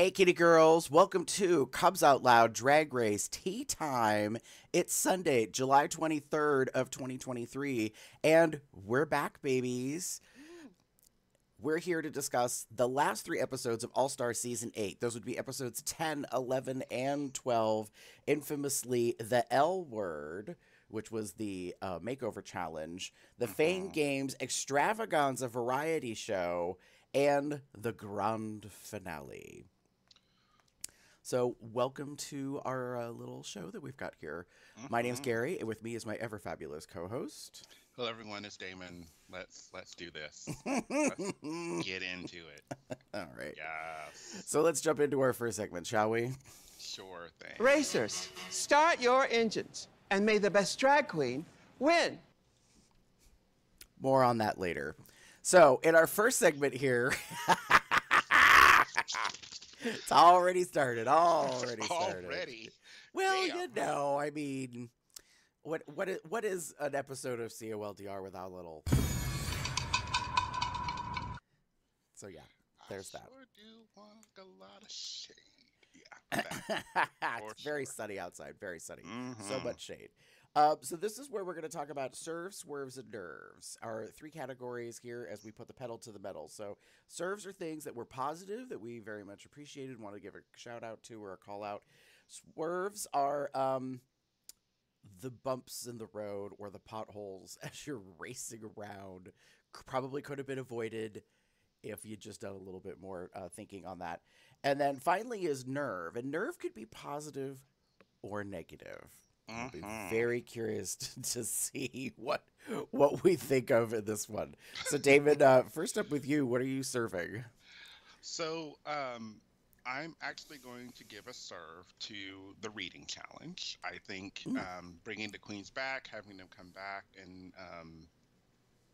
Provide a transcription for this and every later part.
Hey, kitty girls, welcome to Cubs Out Loud Drag Race Tea Time. It's Sunday, July 23rd of 2023, and we're back, babies. We're here to discuss the last three episodes of All Star Season 8. Those would be episodes 10, 11, and 12. Infamously, the L word, which was the uh, makeover challenge, the Fame Games extravaganza variety show, and the grand finale. So, welcome to our uh, little show that we've got here. My name's Gary, and with me is my ever fabulous co-host. Hello, everyone. It's Damon. Let's let's do this. Let's get into it. All right. Yes, So let's jump into our first segment, shall we? sure thing. Racers, start your engines, and may the best drag queen win. More on that later. So, in our first segment here, it's already started. Already started. Already. Well, Damn. you know, I mean, what what is, what is an episode of COLDR without a little? So yeah, there's I that. Sure do want a lot of shade. Yeah. it's very sunny outside. Very sunny. So Mhm. much shade. Uh, so this is where we're going to talk about serves, swerves, and nerves. Our three categories here as we put the pedal to the metal. So serves are things that were positive that we very much appreciated, want to give a shout out to or a call out. Swerves are um, the bumps in the road or the potholes as you're racing around. Probably could have been avoided if you just done a little bit more uh, thinking on that. And then finally is nerve, and nerve could be positive or negative. I'll be Mhm. very curious to, to see what what we think of in this one. So, Damon, uh, first up with you, what are you serving? So, um, I'm actually going to give a serve to the reading challenge. I think um, bringing the queens back, having them come back, and um,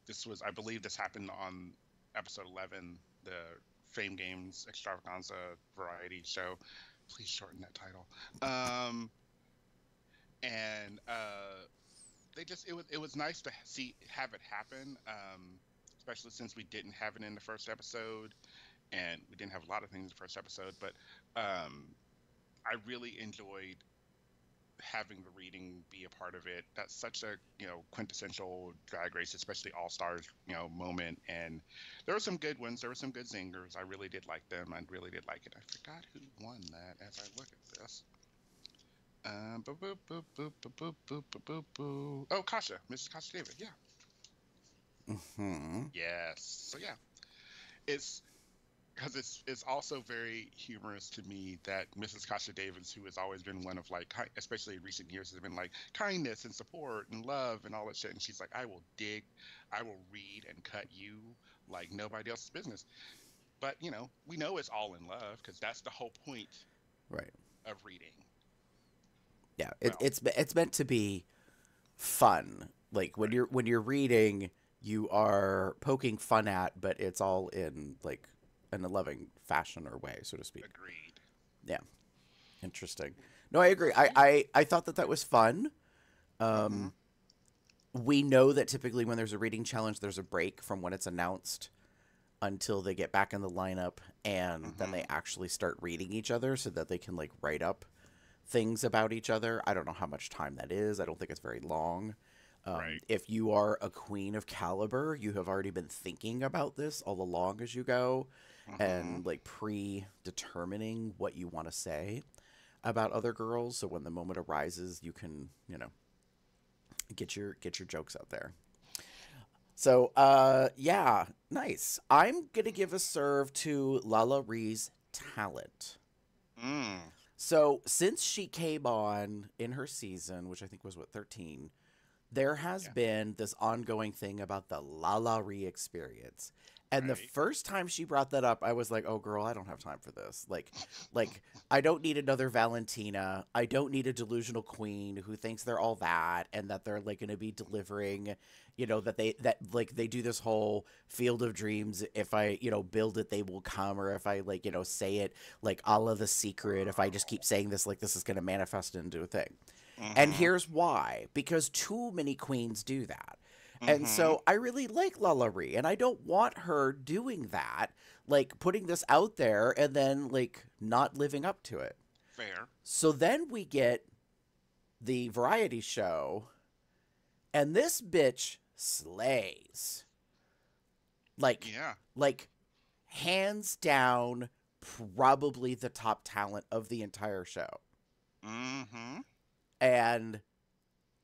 this was, I believe, this happened on episode 11, the Fame Games Extravaganza variety show. Please shorten that title. And uh, they just, it was, it was nice to see have it happen. Um, especially since we didn't have it in the first episode and we didn't have a lot of things in the first episode, but um, I really enjoyed having the reading be a part of it. That's such a you know quintessential drag race, especially all stars you know moment. And there were some good ones. There were some good zingers. I really did like them. I really did like it. I forgot who won that as I look at this. Um, boop, boop, boop, boop, boop, boop, boop, boop, boop, boop. Oh, Kasha, Mrs. Kasha Davis. Yeah. hmm Yes. So yeah, it's because it's it's also very humorous to me that Mrs. Kasha Davis, who has always been one of like, especially in recent years, has been like kindness and support and love and all that shit, and she's like, I will dig, I will read and cut you like nobody else's business. But you know, we know it's all in love because that's the whole point Right. of reading. Yeah. It, Well- it's it's meant to be fun. Like when you're when you're reading, you are poking fun at, but it's all in like in a loving fashion or way, so to speak. Agreed. Yeah. Interesting. No, I agree. I, I, I thought that that was fun. Um, We know that typically when there's a reading challenge, there's a break from when it's announced until they get back in the lineup, and then they actually start reading each other so that they can like write up things about each other. I don't know how much time that is. I don't think it's very long. Um, Right. If you are a queen of caliber, you have already been thinking about this all along as you go Mhm. and like predetermining what you want to say about other girls so when the moment arises you can you know get your get your jokes out there so uh yeah nice i'm gonna give a serve to lala ri's talent Mm. So since she came on in her season which i think was what 13 there has Yeah. been this ongoing thing about the La La Ri experience. And the first time she brought that up, I was like, "Oh, girl, I don't have time for this. Like, like I don't need another Valentina. I don't need a delusional queen who thinks they're all that and that they're like going to be delivering, you know, that they that like they do this whole field of dreams. If I, you know, build it, they will come, or if I like, you know, say it like a la the secret. If I just keep saying this, like this is going to manifest into a thing." And Mhm. here's why because too many queens do that. And Mhm. so I really like Lala Ri, and I don't want her doing that, like putting this out there and then like not living up to it. fair. So then we get the variety show, and this bitch slays. Like, Yeah. like hands down, probably the top talent of the entire show. Mm-hmm. And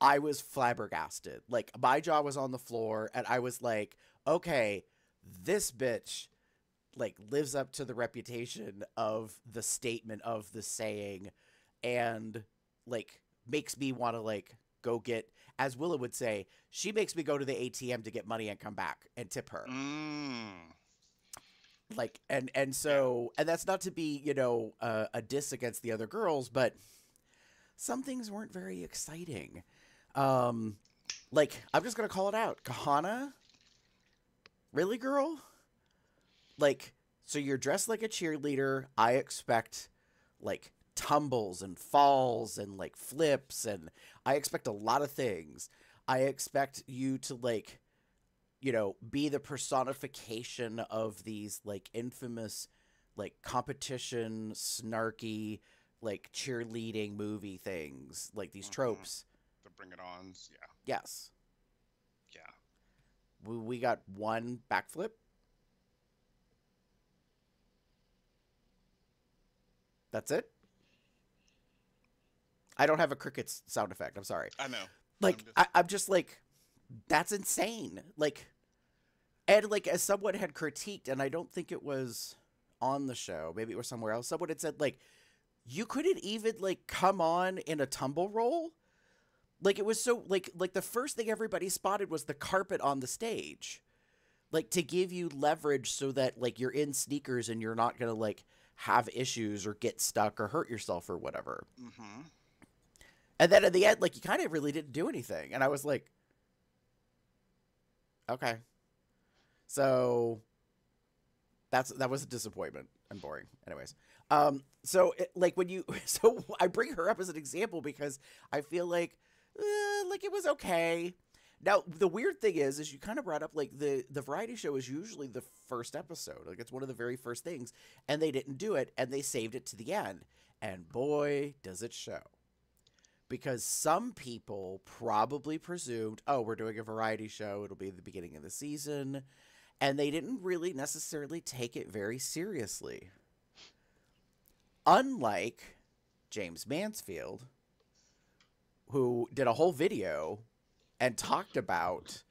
I was flabbergasted. Like, my jaw was on the floor, and I was like, okay, this bitch like lives up to the reputation of the statement of the saying and like makes me want to like go get as Willa would say, she makes me go to the ATM to get money and come back and tip her. Mm. Like and and so and that's not to be, you know, uh, a diss against the other girls, but some things weren't very exciting. Um like I'm just going to call it out. Kahanna? Really, girl? Like so you're dressed like a cheerleader. I expect like tumbles and falls and like flips and I expect a lot of things. I expect you to like you know, be the personification of these like infamous like competition snarky like cheerleading movie things, like these Mhm. tropes. Bring It Ons. Yeah. Yes. Yeah. We, we got one backflip. That's it. I don't have a crickets sound effect. I'm sorry. I know. Like just- I, I'm just like, that's insane. Like, and like as someone had critiqued, and I don't think it was on the show. Maybe it was somewhere else. Someone had said like, you couldn't even like come on in a tumble roll. Like it was so like like the first thing everybody spotted was the carpet on the stage, like to give you leverage so that like you're in sneakers and you're not gonna like have issues or get stuck or hurt yourself or whatever. Mm-hmm. And then at the end, like you kind of really didn't do anything, and I was like, okay. So that's that was a disappointment and boring. Anyways, um, so it, like when you, so I bring her up as an example because I feel like, uh, like it was okay. Now the weird thing is, is you kind of brought up like the the variety show is usually the first episode, like it's one of the very first things, and they didn't do it, and they saved it to the end, and boy does it show because some people probably presumed, oh, we're doing a variety show, it'll be the beginning of the season, and they didn't really necessarily take it very seriously. Unlike Jaymes Mansfield, who did a whole video and talked about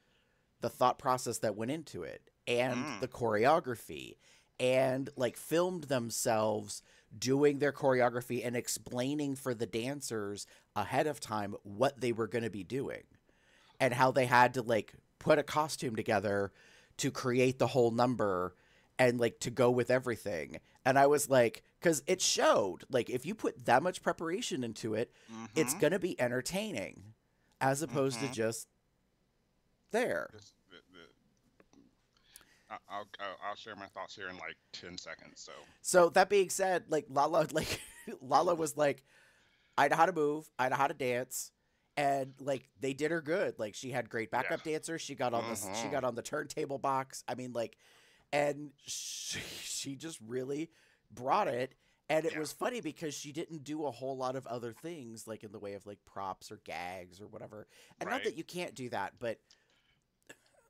the thought process that went into it and Mm. the choreography and like filmed themselves doing their choreography and explaining for the dancers ahead of time what they were going to be doing and how they had to like put a costume together to create the whole number and like to go with everything and i was like because it showed like if you put that much preparation into it it's Mhm. going to be entertaining as opposed Mhm. to just there This- the- the- I'll, I'll I'll share my thoughts here in like ten seconds. So So that being said, like Lala, like Lala was like, I know how to move, I know how to dance, and like they did her good. Like she had great backup dancers. She got on the she got on the turntable box. I mean, like, and she, she just really brought it. And it Yeah. was funny because she didn't do a whole lot of other things, like in the way of like props or gags or whatever. And not that you can't do that, but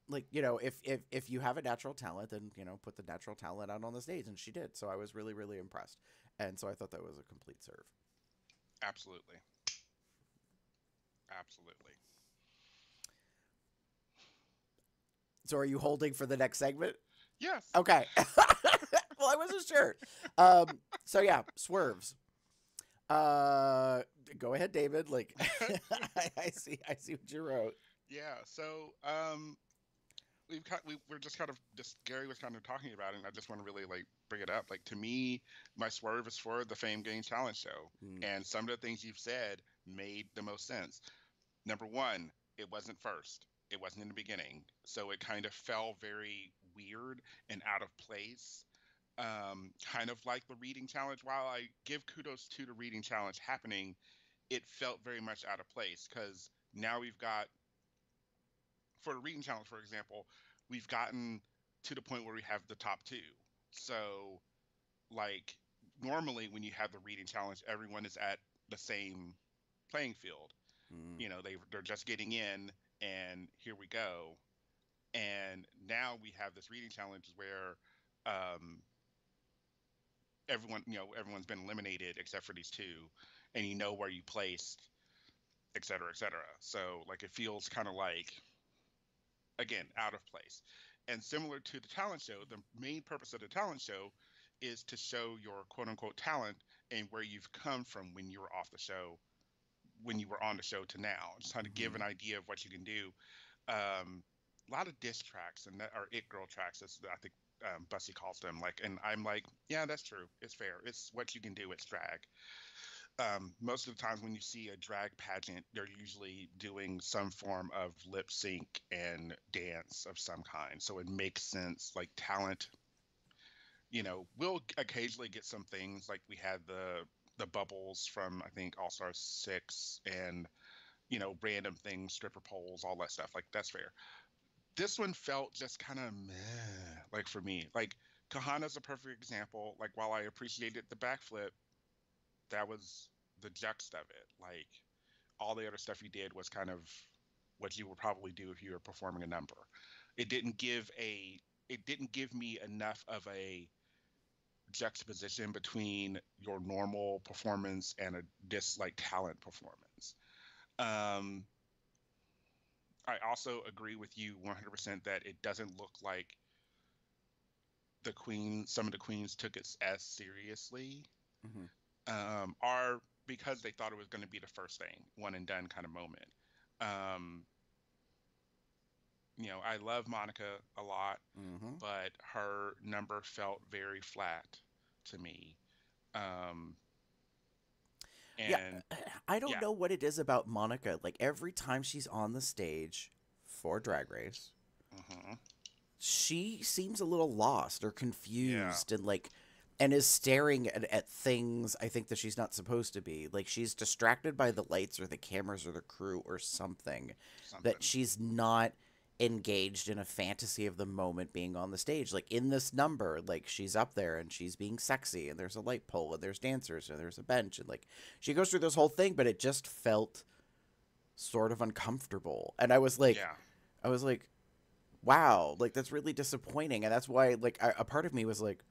like you know, if if if you have a natural talent, then you know, put the natural talent out on the stage, and she did. So I was really really impressed, and so I thought that was a complete serve. absolutely, absolutely. So are you holding for the next segment? Yes. Okay. well, I wasn't sure. Um, so yeah, swerves. Uh, go ahead, Damon. Like, I, I see, I see what you wrote. Yeah. So um, we've got we we're just kind of just Gary was kind of talking about it, and I just want to really like bring it up. Like to me, my swerve is for the Fame Game Challenge show, Mm. and some of the things you've said made the most sense. Number one, it wasn't first. It wasn't in the beginning, so it kind of fell very weird and out of place. Um, kind of like the reading challenge. While I give kudos to the reading challenge happening, it felt very much out of place because now we've got for the reading challenge, for example, we've gotten to the point where we have the top two. So, like normally when you have the reading challenge, everyone is at the same playing field. Mm. You know, they they're just getting in, and here we go. And now we have this reading challenge where um, everyone, you know, everyone's been eliminated except for these two, and you know where you placed, et cetera, et cetera. So like it feels kind of like, again, out of place. And similar to the talent show, the main purpose of the talent show is to show your quote unquote talent and where you've come from when you were off the show, when you were on the show to now. Just trying to give an idea of what you can do. Um, a lot of diss tracks and that are it girl tracks, as I think um, Bussy calls them. Like, and I'm like, yeah, that's true. It's fair. It's what you can do. It's drag. Um, most of the times when you see a drag pageant, they're usually doing some form of lip sync and dance of some kind. So it makes sense. Like talent, you know, we'll occasionally get some things like we had the the bubbles from I think All Star Six and you know random things, stripper poles, all that stuff. Like that's fair. This one felt just kind of meh, like for me. Like Kahanna's a perfect example. Like while I appreciated the backflip, that was the juxt of it. Like all the other stuff he did was kind of what you would probably do if you were performing a number. It didn't give a it didn't give me enough of a juxtaposition between your normal performance and a this like talent performance. Um, I also agree with you 100% that it doesn't look like the queen some of the queens took it as seriously Mhm. um, are because they thought it was going to be the first thing one and done kind of moment um, you know i love monica a lot Mhm. but her number felt very flat to me um, and yeah, I don't yeah. know what it is about Monica. Like every time she's on the stage for Drag Race, mhm. she seems a little lost or confused and like and is staring at, at things I think that she's not supposed to be. Like she's distracted by the lights or the cameras or the crew or something. something. That she's not engaged in a fantasy of the moment being on the stage. Like in this number, like she's up there and she's being sexy and there's a light pole and there's dancers and there's a bench and like she goes through this whole thing, but it just felt sort of uncomfortable. And I was like yeah I was like, wow, like that's really disappointing. And that's why, like, I, a part of me was like,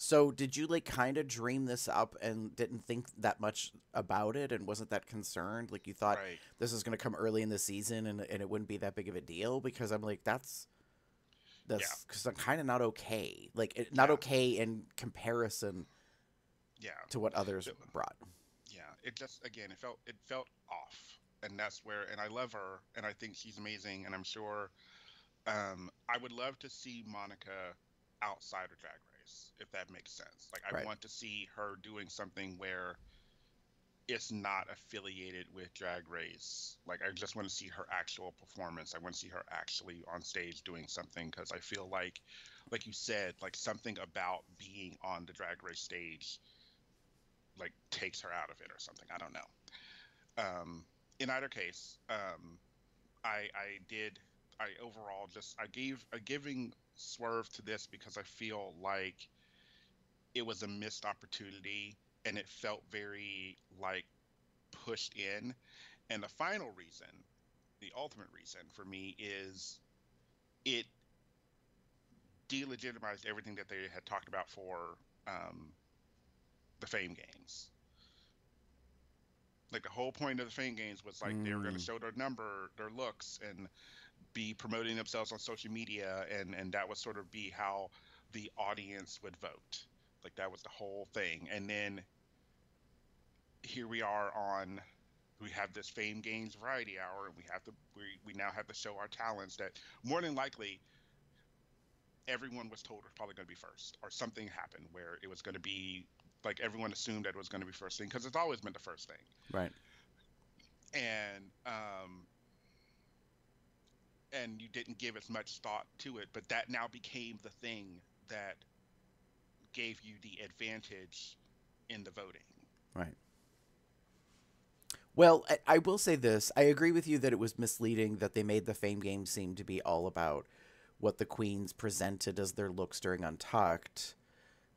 so did you like kind of dream this up and didn't think that much about it and wasn't that concerned? Like you thought right this is going to come early in the season and, and it wouldn't be that big of a deal because I'm like, that's that's because I'm kind of not okay. Like, it, not Yeah. okay in comparison yeah to what others So- brought. yeah it just again it felt it felt off and that's where and i love her and i think she's amazing and i'm sure um i would love to see monica outside of drag race if that makes sense like i Right. want to see her doing something where it's not affiliated with drag race like i just want to see her actual performance i want to see her actually on stage doing something because i feel like like you said like something about being on the drag race stage like takes her out of it or something. I don't know. Um, in either case, um, I I did I overall just I gave a giving swerve to this because I feel like it was a missed opportunity and it felt very like pushed in. And the final reason, the ultimate reason for me is it delegitimized everything that they had talked about for um, the fame games. Like the whole point of the fame games was like they were going to Mm. show their number, their looks, and be promoting themselves on social media, and and that would sort of be how the audience would vote. Like that was the whole thing, and then here we are on. We have this Fame Games Variety Hour, and we have to we, we now have to show our talents that more than likely everyone was told it was probably going to be first, or something happened where it was going to be like everyone assumed that it was going to be first thing because it's always been the first thing. Right. And um, and you didn't give as much thought to it, but that now became the thing that gave you the advantage in the voting. Right. Well, I, I will say this. I agree with you that it was misleading that they made the Fame game seem to be all about what the queens presented as their looks during Untucked.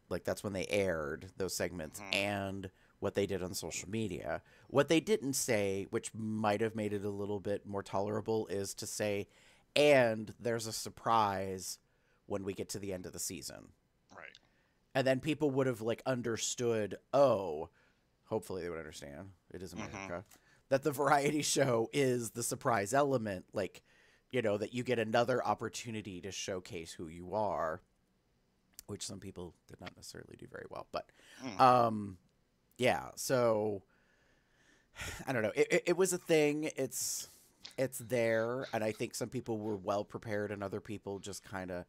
Like that's when they aired those segments Mhm. and what they did on social media. What they didn't say, which might have made it a little bit more tolerable, is to say, and there's a surprise when we get to the end of the season. Right. And then people would have like understood, oh, hopefully they would understand. It is Mhm. America. That the variety show is the surprise element, like, you know, that you get another opportunity to showcase who you are, which some people did not necessarily do very well. But Mm. um yeah, so I don't know. It, it, it was a thing. It's it's there, and I think some people were well prepared, and other people just kind of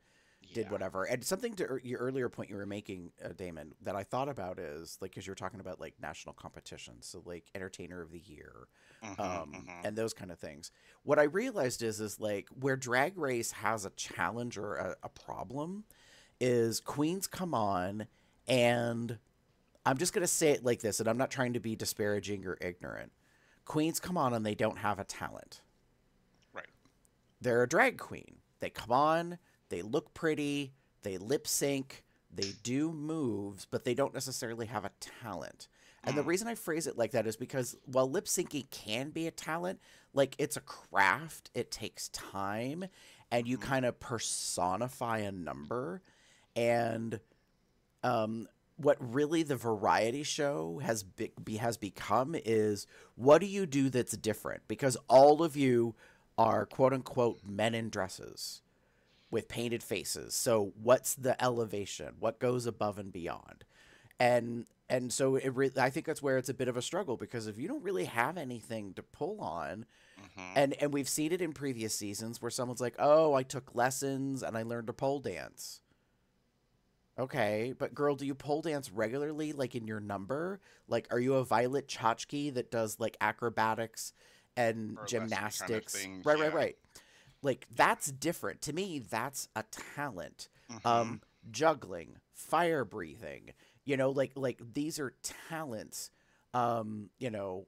did Yeah. whatever. And something to your earlier point you were making, uh, Damon, that I thought about is like because you were talking about like national competitions, so like Entertainer of the Year, Mhm, um, mhm. and those kind of things. What I realized is is like where Drag Race has a challenge or a, a problem is queens come on and I'm just gonna say it like this, and I'm not trying to be disparaging or ignorant. Queens come on and they don't have a talent. Right. They're a drag queen. They come on, they look pretty, they lip sync, they do moves, but they don't necessarily have a talent. And the Mm. reason I phrase it like that is because while lip syncing can be a talent, like it's a craft, it takes time, and you Mhm. kind of personify a number. And um, what really the variety show has be, be, has become is what do you do that's different? Because all of you are quote unquote men in dresses with painted faces. So what's the elevation? What goes above and beyond? And and so it I think that's where it's a bit of a struggle because if you don't really have anything to pull on, Mhm. and and we've seen it in previous seasons where someone's like, "Oh, I took lessons and I learned to pole dance." Okay, but girl, do you pole dance regularly, like in your number? Like, are you a Violet Chachki that does like acrobatics and Burlesque kind of gymnastics? right, right, yeah. right. Like that's different to me. That's a talent. Mhm. Um, juggling, fire breathing. You know, like like these are talents. Um, you know,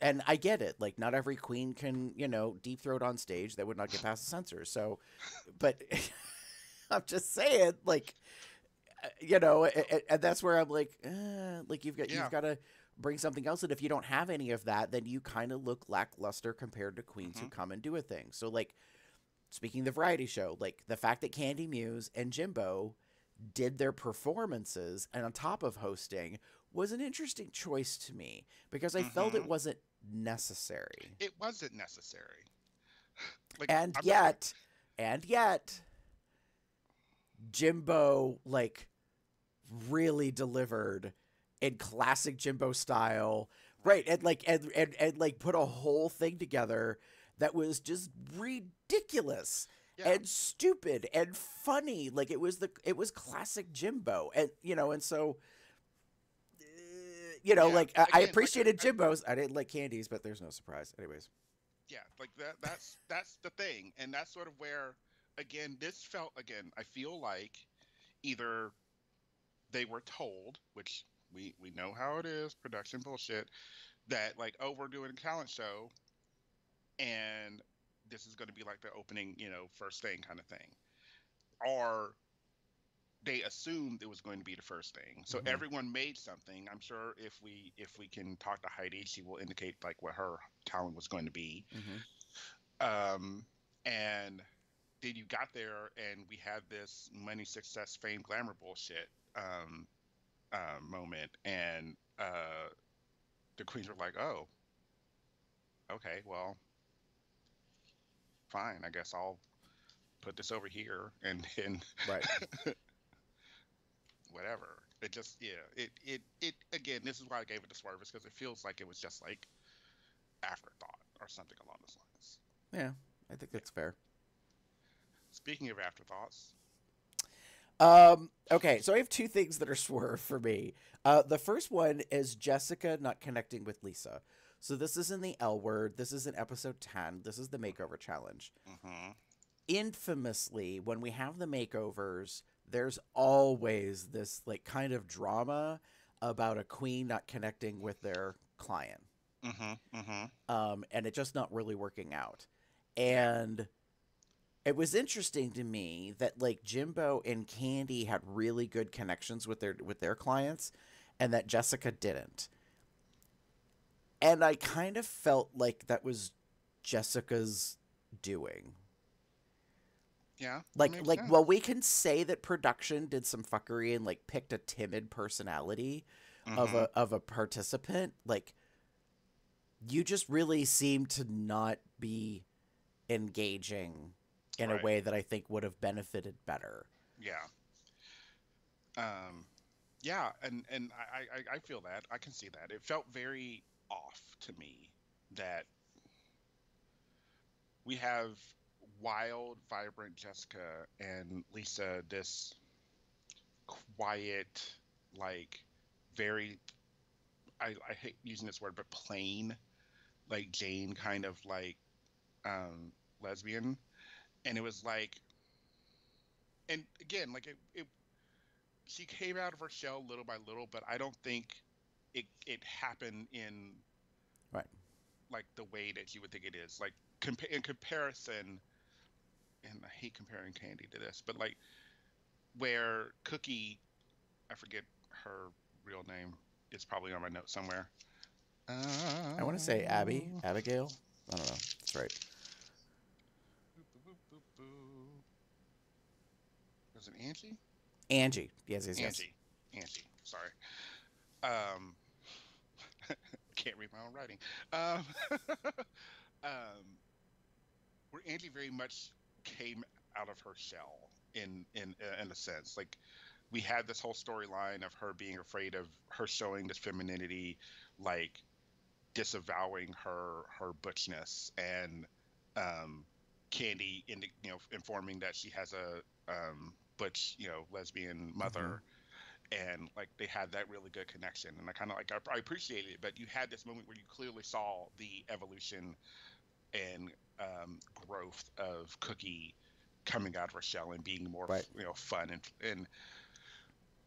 and I get it. Like, not every queen can, you know, deep throat on stage. That would not get past the censors. So, but I'm just saying, like, uh, you know, a- a- and that's where I'm like, eh, like you've got Yeah. you've got to bring something else. And if you don't have any of that, then you kind of look lackluster compared to queens who Mhm. come and do a thing. So, like, speaking of the variety show, like the fact that Kandy Muse and Jimbo did their performances and on top of hosting was an interesting choice to me because I felt it Mhm. wasn't necessary. It wasn't necessary. Like, And I'm not- yet, and yet, Jimbo like really delivered in classic Jimbo style, right? And like and and, and like put a whole thing together that was just ridiculous yeah. and stupid and funny. Like it was the it was classic Jimbo, and you know, and so. uh, You know, Yeah, like I, I again, like, appreciated I- Jimbo's. I didn't like Kandy's, but there's no surprise. Anyways, yeah like that that's that's the thing and that's sort of where again this felt again i feel like either they were told which we we know how it is production bullshit that like oh we're doing a talent show and this is going to be like the opening you know first thing kind of thing. Or they assumed it was going to be the first thing. So Mhm. everyone made something. I'm sure if we if we can talk to heidi she will indicate like what her talent was going to be. Um, and then you got there and we had this money, success, fame, glamour bullshit um, uh, moment, and uh, the queens were like, "Oh, okay, well, fine. I guess I'll put this over here and then right? whatever." It just, yeah, it, it, it. Again, this is why I gave it the swerve, because it feels like it was just like afterthought or something along those lines. Yeah, I think that's fair. Speaking of afterthoughts, Um, okay, so I have two things that are swerve for me. Uh, the first one is Jessica not connecting with Lisa. So this is in the L word. This is in episode 10. This is the makeover challenge. hmm Infamously, when we have the makeovers, there's always this like kind of drama about a queen not connecting with their client. Mm-hmm. Mm-hmm. um, and it just not really working out. And it was interesting to me that like Jimbo and Kandy had really good connections with their with their clients, and that Jessica didn't. And I kind of felt like that was Jessica's doing. Yeah. Like like sense. well we can say that production did some fuckery and like picked a timid personality of Mhm. a of a participant like you just really seem to not be engaging in Right. a way that I think would have benefited better. Yeah. Um, yeah, and and I, I I feel that I can see that it felt very off to me that we have wild, vibrant Jessica and Lisa, this quiet, like very I, I hate using this word, but plain, like Jane kind of like um lesbian. And it was like and again, like it, it she came out of her shell little by little, but I don't think it it happened in Right. like the way that you would think it is. Like compa- in comparison, and I hate comparing Kandy to this, but like where Cookie, I forget her real name. It's probably on my note somewhere. I want to say Abby, Uh, Abigail. I don't know. That's right. Was it Angie? Angie. Yes, yes, yes. Angie. Angie. Sorry. Um, can't read my own writing. Um, um, where Angie very much came out of her shell in in in a sense. Like we had this whole storyline of her being afraid of her showing this femininity, like disavowing her her butchness and um, Kandy in you know informing that she has a um, butch you know lesbian mother and like they had that really good connection and i kind of like I, I appreciated it but you had this moment where you clearly saw the evolution and um, growth of cookie coming out of her shell and being more Right. you know fun and and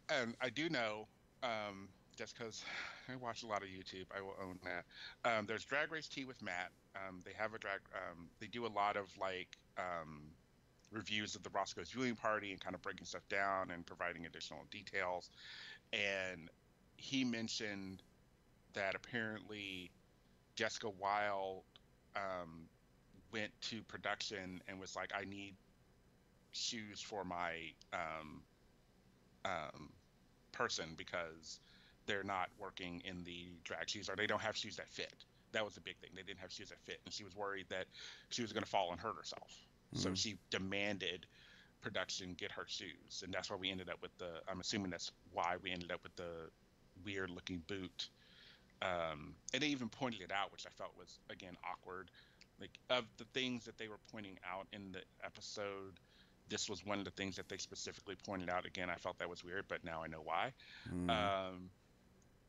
and i do know um just because i watch a lot of youtube i will own that um, there's drag race tea with matt um, they have a drag um, they do a lot of like um, reviews of the Roscoe's viewing party and kind of breaking stuff down and providing additional details. And he mentioned that apparently Jessica Wild um, went to production and was like, I need shoes for my um, um, person because they're not working in the drag shoes or they don't have shoes that fit. That was a big thing. They didn't have shoes that fit. And she was worried that she was going to fall and hurt herself. So Mhm. she demanded production get her shoes, and that's why we ended up with the. I'm assuming that's why we ended up with the weird looking boot. Um, and they even pointed it out, which I felt was again awkward. Like of the things that they were pointing out in the episode, this was one of the things that they specifically pointed out. Again, I felt that was weird, but now I know why. Mm. Um,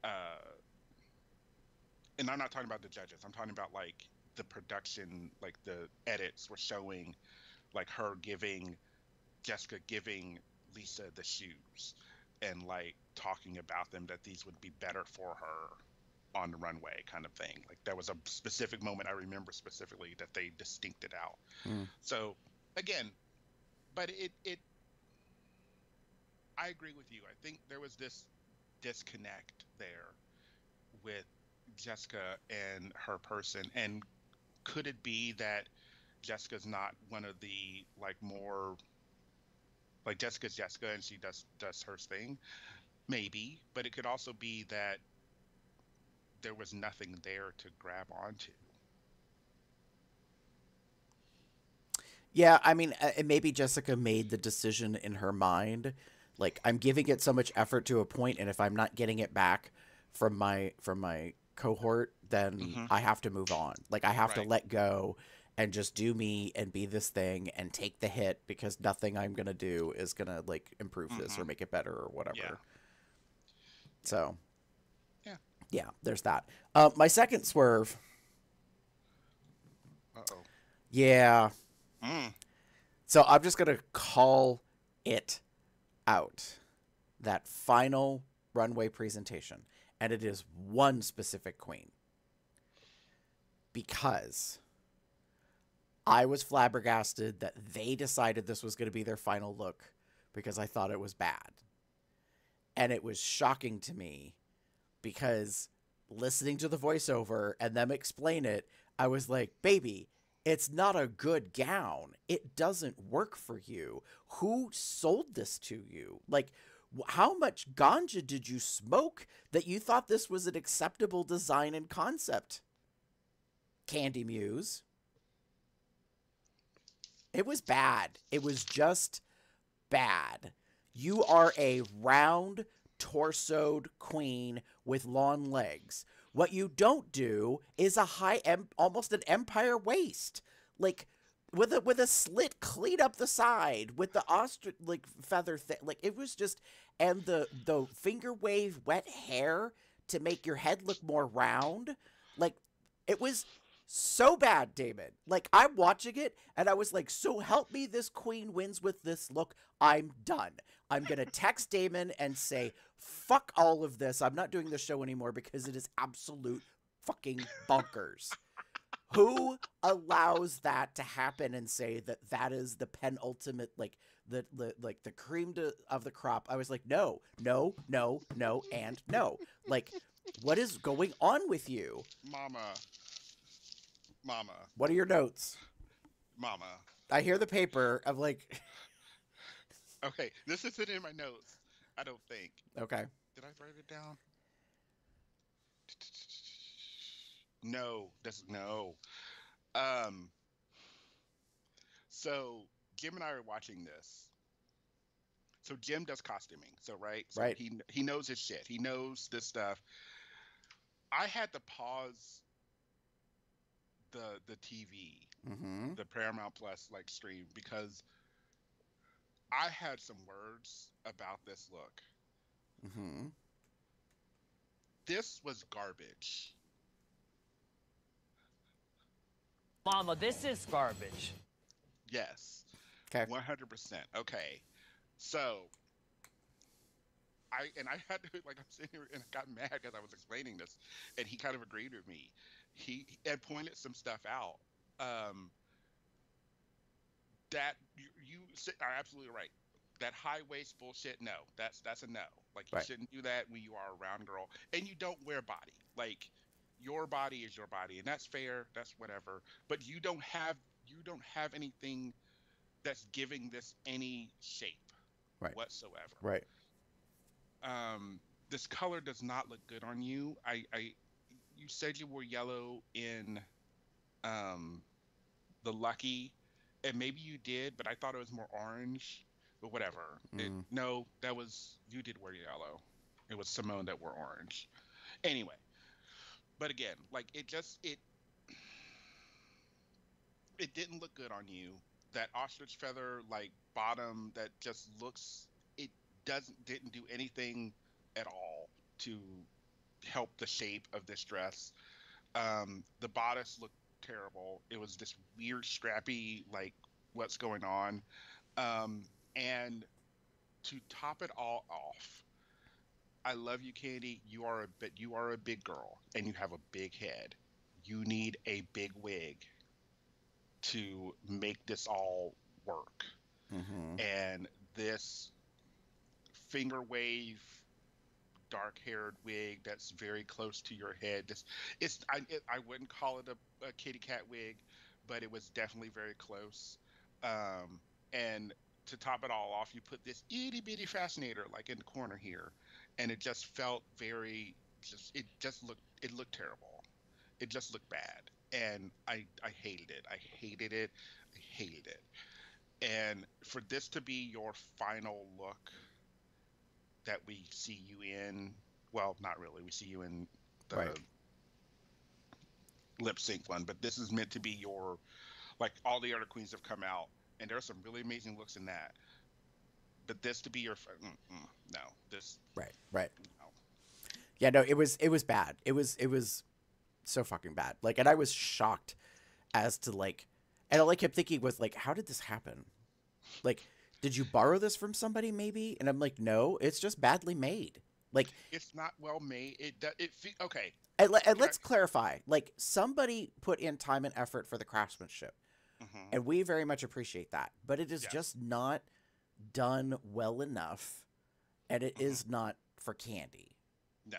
uh, and I'm not talking about the judges. I'm talking about like the production, like the edits were showing, like her giving, Jessica giving Lisa the shoes, and like talking about them that these would be better for her on the runway, kind of thing. Like that was a specific moment I remember specifically that they distincted out. Mm. So again, but it it. I agree with you. I think there was this disconnect there with Jessica and her person and could it be that Jessica's not one of the like more like Jessica's Jessica and she does does her thing? Maybe but it could also be that there was nothing there to grab onto. Yeah, I mean, uh, maybe Jessica made the decision in her mind, like I'm giving it so much effort to a point, and if I'm not getting it back from my from my cohort, then Mhm. I have to move on. Like I have to let go and just do me and be this thing and take the hit because nothing I'm gonna do is gonna like improve this or Mhm. make it better or whatever. Yeah. So. Yeah. Yeah, there's that. Uh, my second swerve. uh-oh Yeah. mm. So I'm just gonna call it out. That final runway presentation, and it is one specific queen. because I was flabbergasted that they decided this was going to be their final look because I thought it was bad. And it was shocking to me because listening to the voiceover and them explain it, I was like, baby, it's not a good gown. It doesn't work for you. Who sold this to you? Like, how much ganja did you smoke that you thought this was an acceptable design and concept? Kandy Muse. It was bad. It was just bad. You are a round, torsoed queen with long legs. What you don't do is a high, almost an empire waist, like with a with a slit clean up the side with the ostrich like feather thing. Like it was just, and the the finger wave wet hair to make your head look more round. Like it was so bad, Damon. Like I'm watching it and I was like, so help me this queen wins with this look. I'm done. I'm gonna text Damon and say, fuck all of this. I'm not doing the show anymore because it is absolute fucking bonkers. Who allows that to happen and say that that is the penultimate like the, the like the cream to, of the crop? I was like, no, no, no, no, and no. Like, what is going on with you? Mama. Mama. What are your notes? Mama. I hear the paper of like, Okay, this isn't in my notes. I don't think. okay, Did I write it down? No, that's no. Um. So Jim and I are watching this. So Jim does costuming, so right, so Right. He he knows his shit. He knows this stuff. I had to pause the the TV, mm-hmm, the Paramount Plus like stream because I had some words about this look. mm-hmm. This was garbage. Mama, this is garbage. Yes. Okay. One hundred percent. Okay. So I and I had to like I'm sitting here and I got mad because I was explaining this, and he kind of agreed with me. He had pointed some stuff out. Um, that you, you are absolutely right. That high waist bullshit. No, that's that's a no. Like you Right. shouldn't do that when you are a round girl, and you don't wear body. Like your body is your body, and that's fair. That's whatever. But you don't have you don't have anything that's giving this any shape Right. whatsoever. Right. Um, this color does not look good on you. I, I, you said you were yellow in, um, the lucky, and maybe you did, but I thought it was more orange. But whatever. It, Mm. no, that was you did wear yellow. It was Simone that wore orange. Anyway, but again, like it just it it didn't look good on you. That ostrich feather like bottom that just looks it doesn't didn't do anything at all to help the shape of this dress. Um, the bodice looked terrible. It was this weird scrappy like what's going on. Um, and to top it all off, I love you, Kandy. You are a bit. You are a big girl, and you have a big head. You need a big wig to make this all work. Mm-hmm. And this finger wave, dark-haired wig that's very close to your head. This, it's. I. It, I wouldn't call it a, a kitty cat wig, but it was definitely very close. Um, and to top it all off, you put this itty bitty fascinator like in the corner here, and it just felt very just it just looked it looked terrible. It just looked bad, and I I hated it. I hated it. I hated it. And for this to be your final look that we see you in, well, not really. We see you in the Right. lip sync one, but this is meant to be your like all the other queens have come out, and there are some really amazing looks in that. But this to be your mm, mm, no, this Right. Right. no. Yeah. No. It was. It was bad. It was. It was so fucking bad. Like, and I was shocked as to like, and all I kept thinking was like, how did this happen? Like, did you borrow this from somebody maybe? And I'm like, no, it's just badly made. Like, It's not well made. It it okay. and, le- and let's clarify. Like, somebody put in time and effort for the craftsmanship, Mhm. and we very much appreciate that. But it is Yes. just not done well enough, and it is mm-hmm. not for Kandy. No.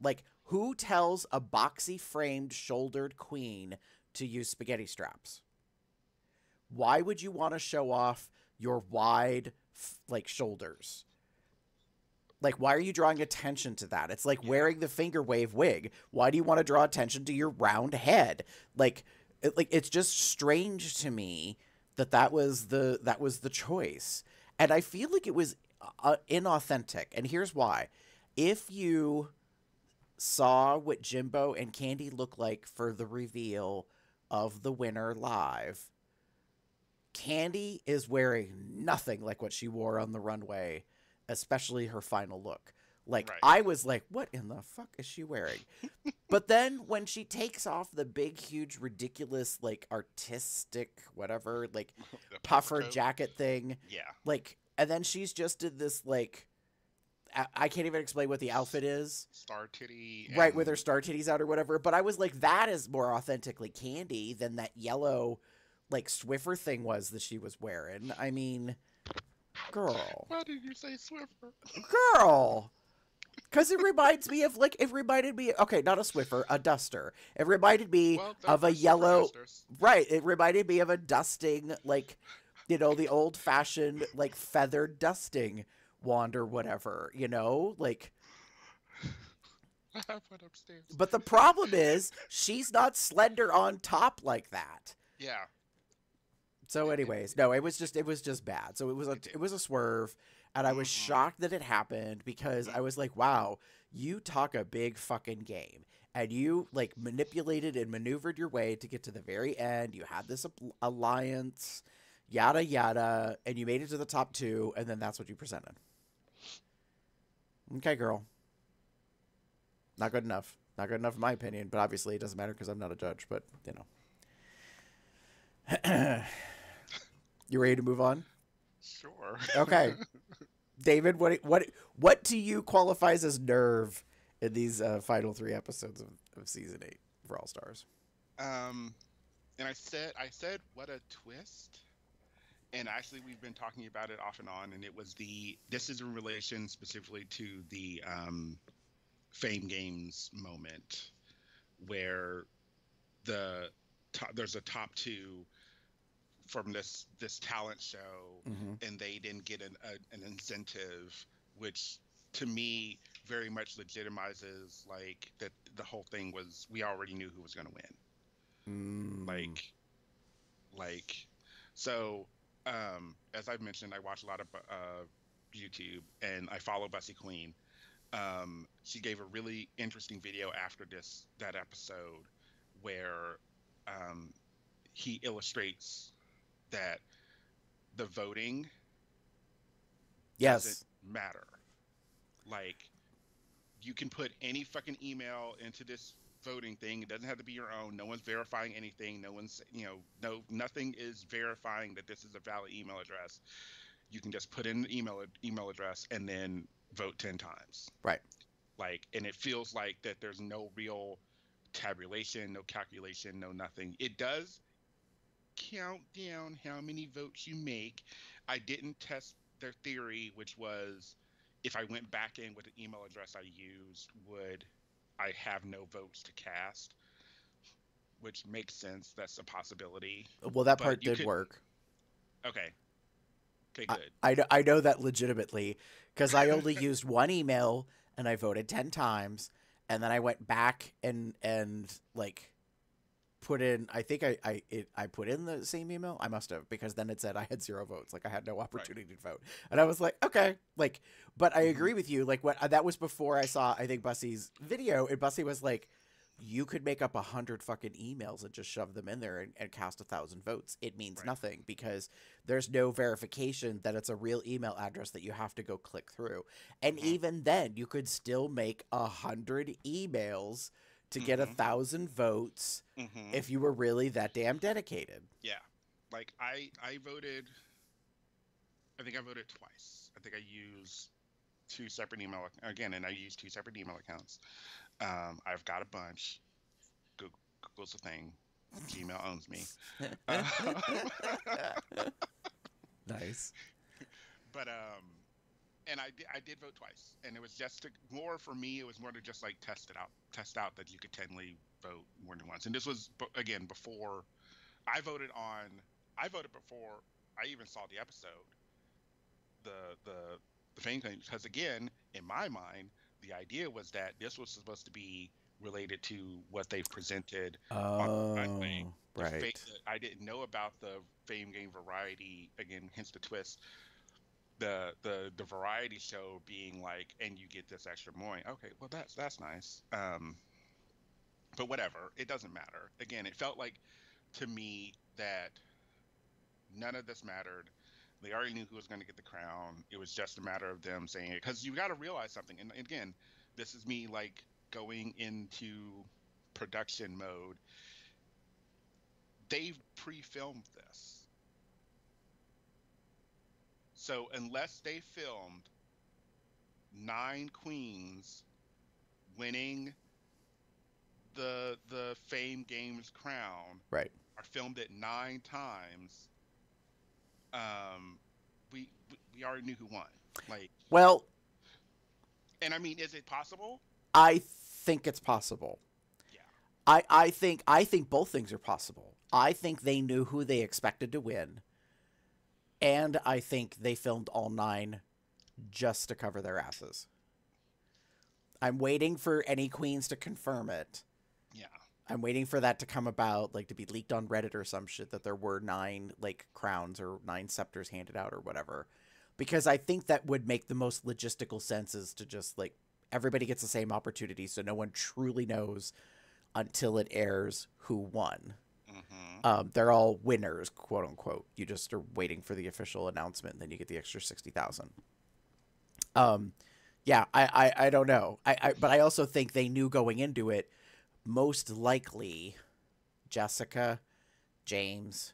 Like, who tells a boxy framed shouldered queen to use spaghetti straps? Why would you want to show off your wide, like, shoulders? Like, why are you drawing attention to that? It's like Yeah. wearing the finger wave wig. Why do you want to draw attention to your round head? Like, it, like it's just strange to me that that was the that was the choice, and I feel like it was uh, inauthentic. And here's why: if you saw what Jimbo and Kandy look like for the reveal of the winner live, Kandy is wearing nothing like what she wore on the runway, especially her final look. Like Right. I was like, what in the fuck is she wearing? but then when she takes off the big, huge, ridiculous, like artistic, whatever, like puffer coat. jacket thing, Yeah. like, and then she's just did this like, I, I can't even explain what the outfit is. Star titty. Right, with her star titties out or whatever. But I was like, that is more authentically Kandy than that yellow, like Swiffer thing was that she was wearing. I mean, girl, Why did you say Swiffer? girl. Because it reminds me of like it reminded me. Okay, not a Swiffer, a duster. It reminded me Well, of a yellow. dusters. Right, it reminded me of a dusting, like you know, the old fashioned like feathered dusting wand or whatever. You know, like I have one upstairs. But the problem is she's not slender on top like that. Yeah. So, anyways, no, it was just it was just bad. So it was a it was a swerve, and I was Mhm. shocked that it happened because I was like, wow, you talk a big fucking game, and you like manipulated and maneuvered your way to get to the very end. You had this alliance, yada yada, and you made it to the top two, and then that's what you presented. Okay, girl. Not good enough. Not good enough in my opinion, but obviously it doesn't matter because I'm not a judge. But you know. you ready to move on? Sure. Okay. David, what what what to you qualifies as nerve in these uh, final three episodes of, of season eight for All Stars? Um, and I said, I said, what a twist. And actually, we've been talking about it off and on, and it was the. This is in relation specifically to the um, Fame Games moment, where the top, there's a top two from this this talent show, Mm-hmm. and they didn't get an a, an incentive, which to me very much legitimizes like that the whole thing was we already knew who was going to win Mm. like like so um as i've mentioned i watch a lot of uh youtube and i follow bussy queen um she gave a really interesting video after this that episode where um he illustrates that the voting yes, doesn't matter. Like, you can put any fucking email into this voting thing. It doesn't have to be your own. No one's verifying anything. No one's, you know, no, nothing is verifying that this is a valid email address. You can just put in the email email address and then vote ten times. Right. Like, and it feels like that there's no real tabulation, no calculation, no nothing. It does count down how many votes you make. I didn't test their theory, which was if I went back in with the email address I used, would I have no votes to cast? Which makes sense. That's a possibility. well, that but part did could- work. Okay. Okay, I- good. I know, I know that legitimately because I only used one email and I voted 10 times and then I went back and and like put in I think I I it, I put in the same email I must have because then it said I had zero votes like I had no opportunity to vote and I was like okay like but I Mhm. agree with you like what that was before I saw I think Bussy's video and Bussy was like you could make up a hundred fucking emails and just shove them in there and, and cast a thousand votes it means Right. nothing because there's no verification that it's a real email address that you have to go click through. And Mhm. even then, you could still make a hundred emails to get a Mhm. thousand votes hmm if you were really that damn dedicated. Yeah. Like I I voted I think I voted twice. I think I used two separate email again, and I use two separate email accounts. Um, I've got a bunch. Google, Google's a thing. Gmail owns me. Uh, nice. but um, and I did, I did vote twice, and it was just to, more for me. It was more to just like test it out, test out that you could technically vote more than once. And this was again before I voted on. I voted before I even saw the episode. The the the fame thing because again, in my mind, the idea was that this was supposed to be related to what they've presented Oh, the right. the- I didn't know about the fame game variety again, hence the twist. The the the variety show being like, and you get this extra morning. Okay, well that's that's nice. Um, but whatever, it doesn't matter. Again, it felt like to me that none of this mattered. They already knew who was going to get the crown. It was just a matter of them saying it because you got to realize something. And again, this is me like going into production mode they've pre-filmed this. So unless they filmed nine queens winning the the Fame Games crown, Right. or filmed it nine times, um, we we- we already knew who won. Like, Well, and I mean, is it possible? I think it's possible. Yeah. I, I think I think both things are possible. I think they knew who they expected to win, and I think they filmed all nine just to cover their asses. I'm waiting for any queens to confirm it. Yeah. I'm waiting for that to come about, like to be leaked on Reddit or some shit that there were nine like crowns or nine scepters handed out or whatever. Because I think that would make the most logistical sense is to just like everybody gets the same opportunity so no one truly knows until it airs who won. Mm-hmm. Um, they're all winners, quote unquote. You just are waiting for the official announcement, and then you get the extra sixty thousand. Um, yeah, I, I, I don't know. I, I, but I also think they knew going into it, most likely, Jessica, Jaymes,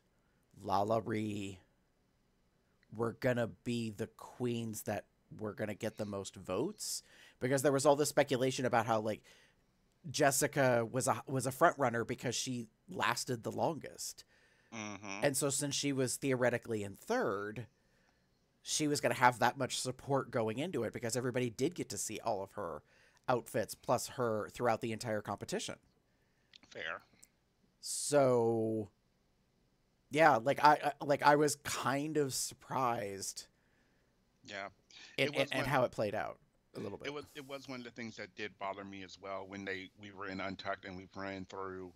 Lala Ri were gonna be the queens that were gonna get the most votes because there was all this speculation about how like Jessica was a was a front runner because she lasted the longest. Mm-hmm. And so since she was theoretically in third, she was going to have that much support going into it because everybody did get to see all of her outfits plus her throughout the entire competition. Fair. So yeah, like I like I was kind of surprised Yeah. It was in, in when- how it played out a little bit. It was it was one of the things that did bother me as well when they we were in Untucked and we ran through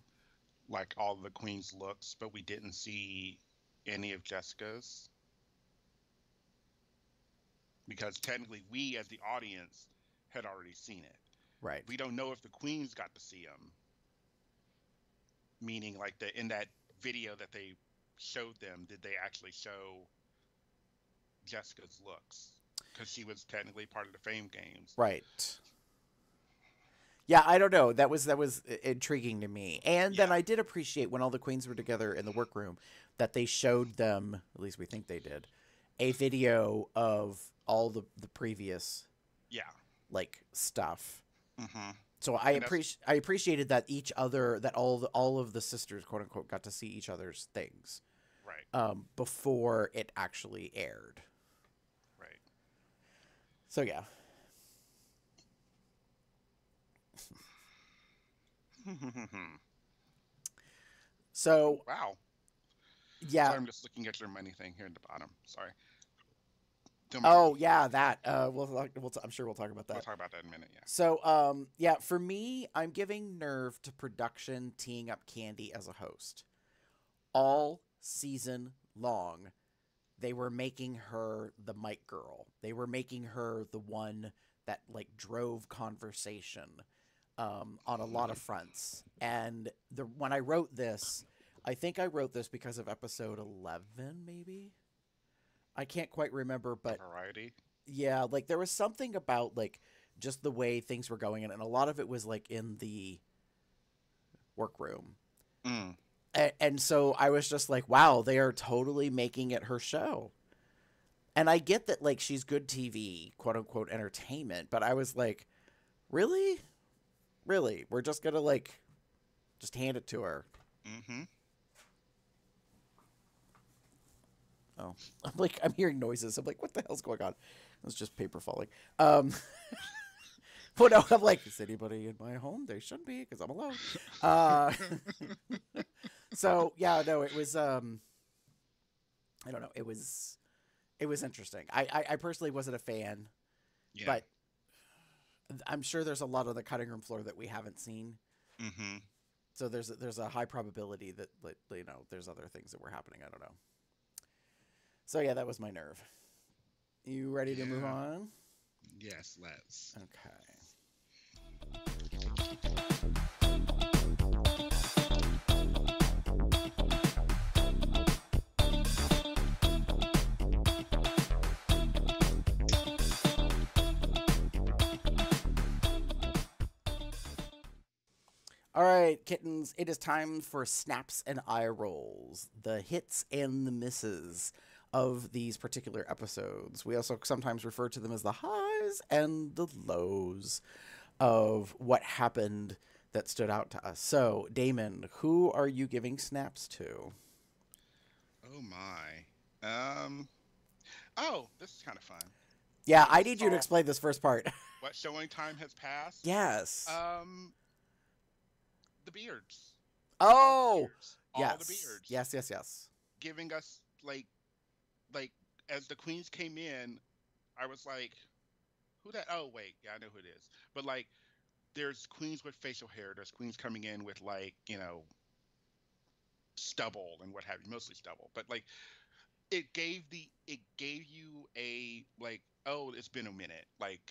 like all the Queen's looks, but we didn't see any of Jessica's because technically we as the audience had already seen it. right. We don't know if the Queens got to see them. Meaning, like the in that video that they showed them, did they actually show Jessica's looks? Because she was technically part of the Fame Games. Right. Yeah, I don't know. That was that was intriguing to me. And then I did appreciate when all the queens were together in the workroom that they showed them, at least we think they did, a video of all the the previous Yeah. like stuff. hmm So I appreciate I appreciated that each other that all the all of the sisters quote unquote got to see each other's things Right. um before it actually aired. Right. So yeah. So wow. yeah. Sorry, I'm just looking at your money thing here at the bottom. Sorry. Oh yeah, that. Uh, we'll, we'll t- I'm sure we'll talk about that. We'll talk about that in a minute. Yeah. So um, yeah, for me, I'm giving nerve to production teeing up Kandy as a host. All season long, they were making her the mic girl. They were making her the one that like drove conversation um, on a lot of fronts. And the when I wrote this, I think I wrote this because of episode 11, maybe. I can't quite remember, but Variety. yeah, like there was something about like just the way things were going, and, and a lot of it was like in the workroom. Mm. And, and so I was just like, wow, they are totally making it her show. And I get that like she's good TV, quote unquote entertainment, but I was like, really? Really? We're just gonna like just hand it to her. Mm-hmm. Oh. I'm like I'm hearing noises. I'm like, what the hell's going on? It's just paper falling. Um But no, I'm like, is anybody in my home? They shouldn't be because I'm alone. Uh, so yeah, no, it was. Um, I don't know. It was, it was interesting. I, I, I personally wasn't a fan, Yeah. but I'm sure there's a lot of the cutting room floor that we haven't seen. mm-hmm. So there's a, there's a high probability that like, you know there's other things that were happening. I don't know. So yeah, that was my nerve. You ready to move on? Yes, let's. Okay. All right, kittens, it is time for snaps and eye rolls, the hits and the misses of these particular episodes. We also sometimes refer to them as the highs and the lows of what happened that stood out to us. So, Damon, who are you giving snaps to? Oh my. Um. Oh, this is kind of fun. Yeah, I need you to explain this first part. What showing time has passed? yes. Um. The beards. oh, Beards. All yes. the beards. Yes, yes, yes. Giving us like, like as the queens came in, I was like, who that? Oh wait, yeah, I know who it is. But like, there's queens with facial hair. There's queens coming in with like, you know, stubble and what have you, mostly stubble. But like, it gave the it gave you a like, oh, it's been a minute. Like,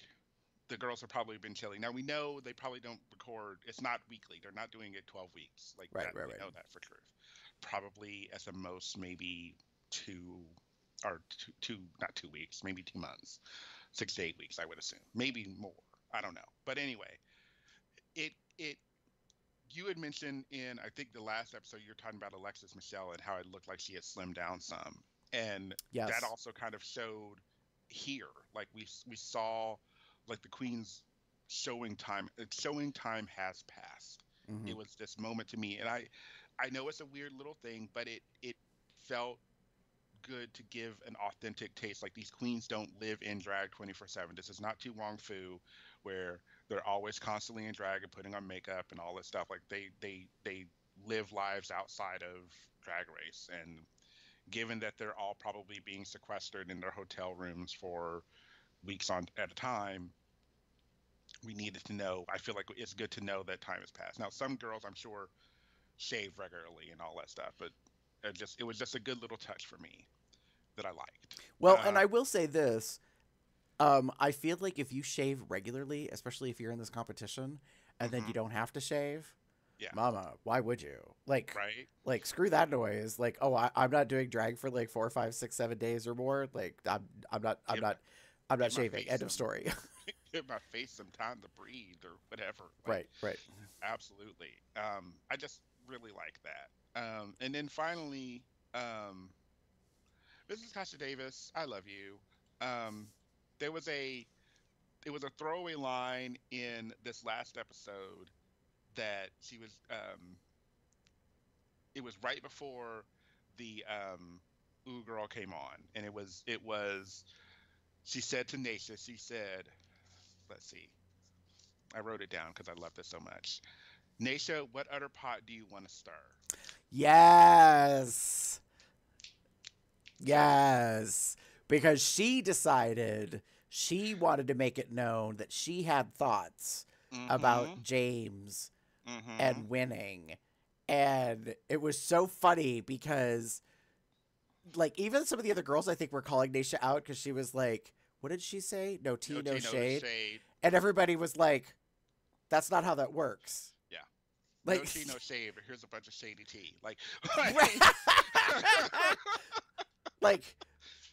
the girls have probably been chilling. Now we know they probably don't record. It's not weekly. They're not doing it 12 weeks. Like Right, that, right, we right. know that for truth. Probably at the most maybe two or two, two not two weeks, maybe two months, six to eight weeks. I would assume, maybe more. I don't know. But anyway, it it you had mentioned in I think the last episode you were talking about Alexis Michelle and how it looked like she had slimmed down some, and Yes. that also kind of showed here. Like we we saw like the Queen's showing time. Showing time has passed. Mhm. It was this moment to me, and I I know it's a weird little thing, but it it felt good to give an authentic taste. Like these queens don't live in drag 24/7. This is not To Wong Foo, where they're always constantly in drag and putting on makeup and all this stuff. Like they they they live lives outside of Drag Race, and given that they're all probably being sequestered in their hotel rooms for weeks on at a time, we needed to know. I feel like it's good to know that time has passed. Now, some girls, I'm sure, shave regularly and all that stuff, but it just it was just a good little touch for me that I liked. Well, and Uh, I will say this. Um, I feel like if you shave regularly, especially if you're in this competition, and then you Mhm. don't have to shave, Yeah. mama, why would you? Like, Right? like screw that noise. Like, oh, I, I'm not doing drag for like four, five, six, seven days or more. Like, I'm, I'm not, I'm Give- not, I'm not shaving. End of story. Give my face some time to breathe or whatever. Like, right, right. Absolutely. Um, I just really like that. Um, and then finally, um, this is Kasha Davis. I love you. Um, there was a it was a throwaway line in this last episode that she was um, it was right before the um, Ooh Girl came on, and it was it was she said to Naysha, she said, let's see, I wrote it down because I love this so much. Naysha, what other pot do you want to stir? Yes. Yes. Because she decided she wanted to make it known that she had thoughts about Jaymes Mhm, and winning. And it was so funny because, like, even some of the other girls, I think, were calling Naysha out because she was like, what did she say? No tea, no, tea, shade. shade. And everybody was like, that's not how that works. Yeah. Like, no tea, no shade, but here's a bunch of shady tea. Like, like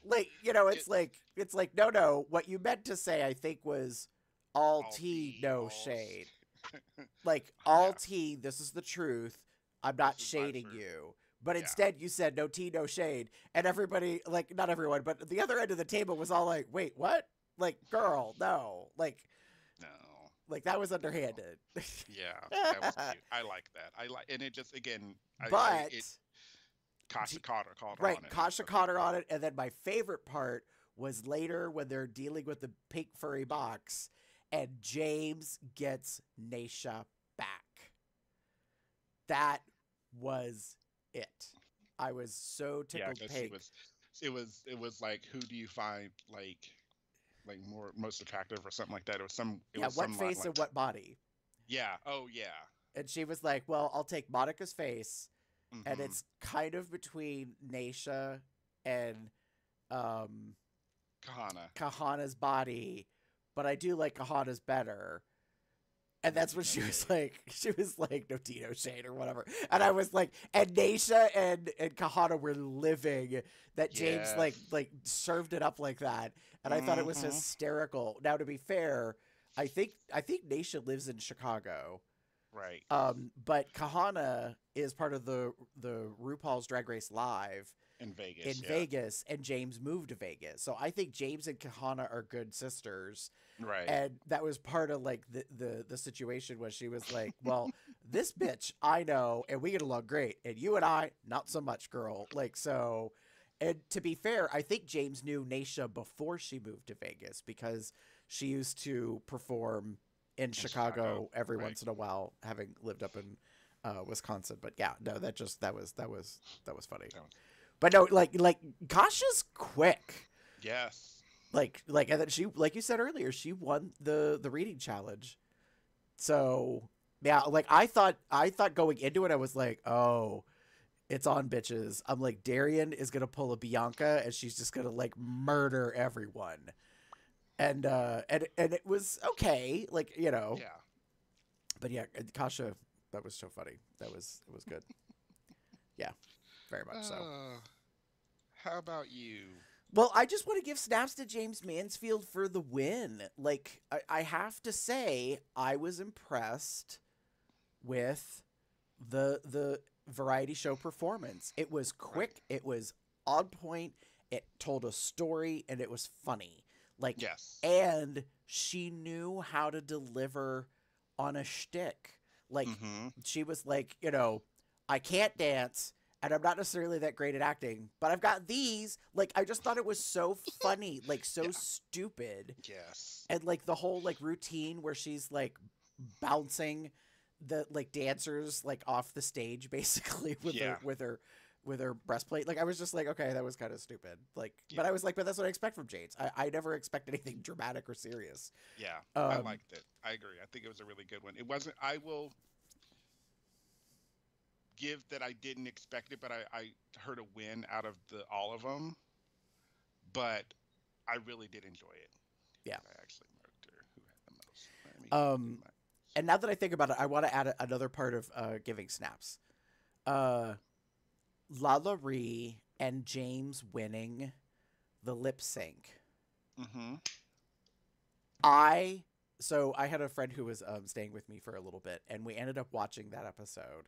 like you know it's It- like it's like no no what you meant to say i think was all, All tea tea, no all shade like all Yeah. tea this is the truth i'm not shading you But Yeah. instead, you said no tea, no shade, and everybody, like not everyone, but the other end of the table was all like, "Wait, what? Like, girl, no, like, No. like that was underhanded." Yeah, that was. I like that. I like, and it just again, I, I, but it, Kasha caught her, called her right, on it. Kasha caught her on it, and then my favorite part was later when they're dealing with the pink furry box, and Jaymes gets Naysha back. That was it. I was so Yeah, tickled she pink. was, it was, it was like, who do you find like, like more most attractive or something like that? It was some. It yeah, was what some face like, and what body? Yeah. Oh yeah. And she was like, "Well, I'll take Monica's face." and Mhm. it's kind of between Naysha and um Kahanna. Kahanna's body, but I do like Kahanna's better. And that's when she was like, she was like, no Tino Shade or whatever. And I was like, and Naysha and, and Kahanna were living that Jaymes like like served it up like that. And I thought it was Mhm. hysterical. Now to be fair, I think I think Naysha lives in Chicago. Right. Um, but Kahanna is part of the the RuPaul's Drag Race Live In Vegas. in yeah. Vegas, and Jaymes moved to Vegas. So I think Jaymes and Kahanna are good sisters, Right. and that was part of like the the the situation where she was like, "Well, this bitch I know, and we get along great, and you and I not so much, girl." Like so. And to be fair, I think Jaymes knew Naysha before she moved to Vegas because she used to perform in Chicago, Chicago, every right. once in a while, having lived up in uh, Wisconsin. But yeah, no, that just that was that was that was funny. But no, like like Kasha's quick. yes. Like like and then she like you said earlier, she won the the reading challenge. So yeah, like I thought I thought going into it, I was like, oh, it's on bitches. I'm like, Darienne is gonna pull a Bianca and she's just gonna like murder everyone. And uh and and it was okay, like, you know. Yeah. But yeah, Kasha, that was so funny. That was it was good. yeah, very much so. Uh, how about you? Well, I just want to give snaps to Jaymes Mansfield for the win. Like, I, I have to say, I was impressed with the the variety show performance. It was quick, it was on point, it told a story, and it was funny. Like, Yes. and she knew how to deliver on a shtick. Like, hmm she was like, you know, I can't dance and I'm not necessarily that great at acting, but I've got these. Like, I just thought it was so funny, like so Yeah. stupid. Yes. And like the whole like routine where she's like bouncing the like dancers like off the stage basically with Yeah. her with her with her breastplate. Like I was just like, okay, that was kind of stupid. Like but I was like, but that's what I expect from Jade's. I, I never expect anything dramatic or serious. Yeah. I Um, liked it. I agree. I think it was a really good one. It wasn't. I will give that I didn't expect it, but I, I heard a win out of the all of them. But I really did enjoy it. Yeah. I actually marked her who had the most. Let me Um, And now that I think about it, I want to add a, another part of uh, giving snaps. Uh, Lala Ri and Jaymes winning the lip sync. Mhm. I so I had a friend who was um, staying with me for a little bit, and we ended up watching that episode,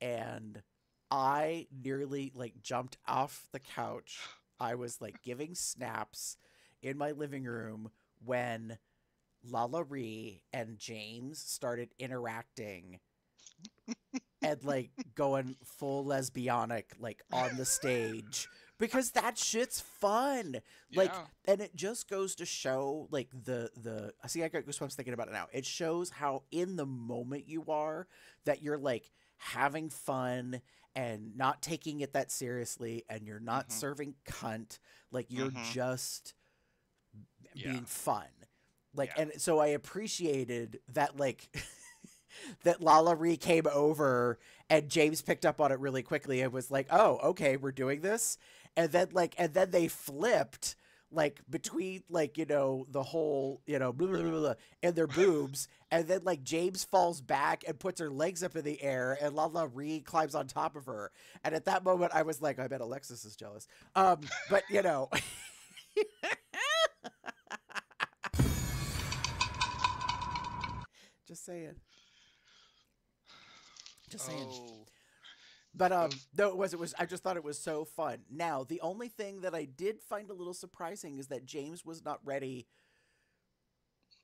and I nearly like jumped off the couch. I was like giving snaps in my living room when Lala Ri and Jaymes started interacting and like going full lesbianic like on the stage because that shit's fun. Like Yeah. and it just goes to show like the the I see I got goosebumps thinking about it now. It shows how in the moment you are that you're like having fun and not taking it that seriously and you're not Mhm. serving cunt like you're Mhm. just Yeah. being fun. Like Yeah. and so I appreciated that like that Lala Ri came over and Jaymes picked up on it really quickly and was like, "Oh, okay, we're doing this." And then like and then they flipped like between like you know the whole you know blah, blah, blah, blah, and their boobs. And then like Jaymes falls back and puts her legs up in the air and Lala Ri climbs on top of her. And at that moment I was like I bet Alexis is jealous. Um but you know. Just saying just saying Oh. But um, no, it was it was. I just thought it was so fun. Now, the only thing that I did find a little surprising is that Jaymes was not ready,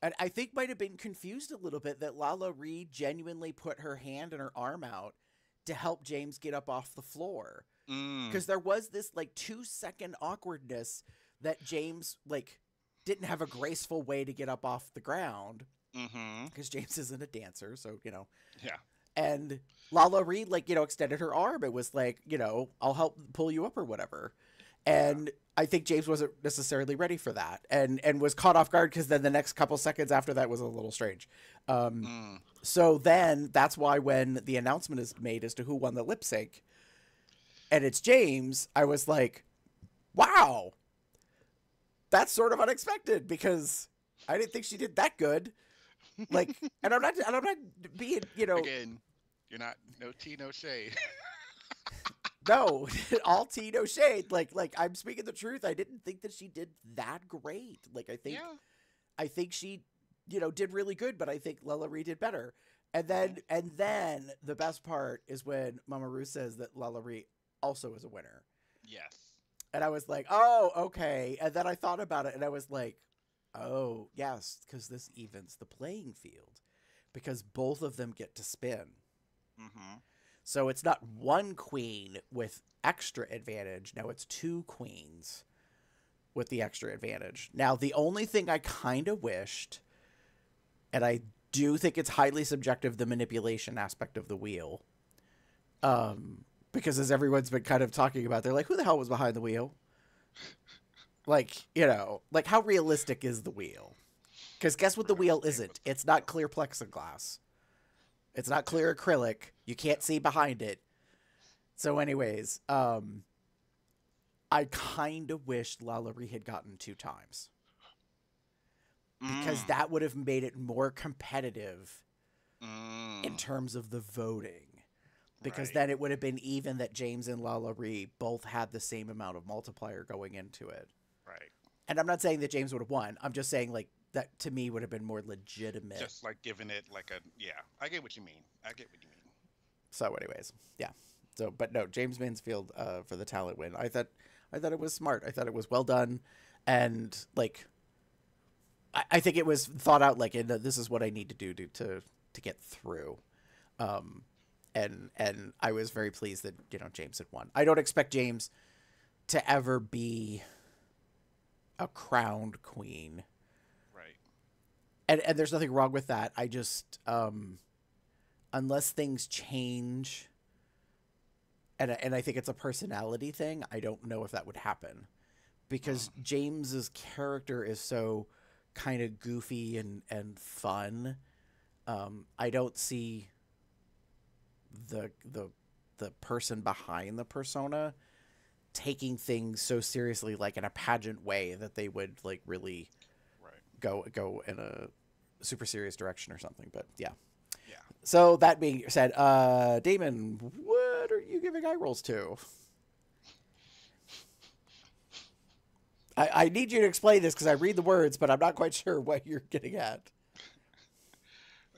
and I think might have been confused a little bit that Lala Ri genuinely put her hand and her arm out to help Jaymes get up off the floor Mm, because there was this like two second awkwardness that Jaymes like didn't have a graceful way to get up off the ground mm-hmm. because Jaymes isn't a dancer, so you know Yeah. And Lala Ri like you know extended her arm. and was like you know I'll help pull you up or whatever. And I think Jaymes wasn't necessarily ready for that, and and was caught off guard because then the next couple seconds after that was a little strange. Um, Mm. so then that's why when the announcement is made as to who won the lip sync, and it's Jaymes, I was like, wow, that's sort of unexpected because I didn't think she did that good. Like, and I'm not, and I'm not being, you know, Again, you're not no tea, no shade. no, all tea, no shade. Like, like I'm speaking the truth. I didn't think that she did that great. Like, I think, yeah. I think she, you know, did really good, but I think Lala Ri did better. And then, and then the best part is when Mama Ru says that Lala Ri also is a winner. Yes. And I was like, oh, okay. And then I thought about it and I was like, oh, yes, because this evens the playing field because both of them get to spin. Mm-hmm. So it's not one queen with extra advantage. No, it's two queens with the extra advantage. Now, the only thing I kind of wished, and I do think it's highly subjective, the manipulation aspect of the wheel. Um, because as everyone's been kind of talking about, they're like, who the hell was behind the wheel? Like, you know, like how realistic is the wheel? Because guess what the wheel isn't? It's not clear plexiglass. It's not clear acrylic. You can't see behind it. So, anyways, um, I kind of wished Lala Ri had gotten two times because Mm, that would have made it more competitive mm, in terms of the voting. Because right. then it would have been even that Jaymes and Lala Ri both had the same amount of multiplier going into it. Right. And I'm not saying that Jaymes would have won. I'm just saying like that to me would have been more legitimate. Just like giving it like a yeah. I get what you mean. I get what you mean. So, anyways, yeah. So, but no, Jaymes Mansfield uh, for the talent win. I thought, I thought it was smart. I thought it was well done, and like, I, I think it was thought out. Like, this is what I need to do to to, to get through. Um, and and I was very pleased that you know Jaymes had won. I don't expect Jaymes to ever be a crowned queen. And and there's nothing wrong with that. I just um unless things change and I- and I think it's a personality thing, I don't know if that would happen. Because Jaymes's character is so kind of goofy and and fun. Um I don't see the the the person behind the persona taking things so seriously like in a pageant way that they would like really Right. go go in a super serious direction or something. But yeah. Yeah. So that being said, uh, Damon, what are you giving eye rolls to? I, I need you to explain this because I read the words, but I'm not quite sure what you're getting at.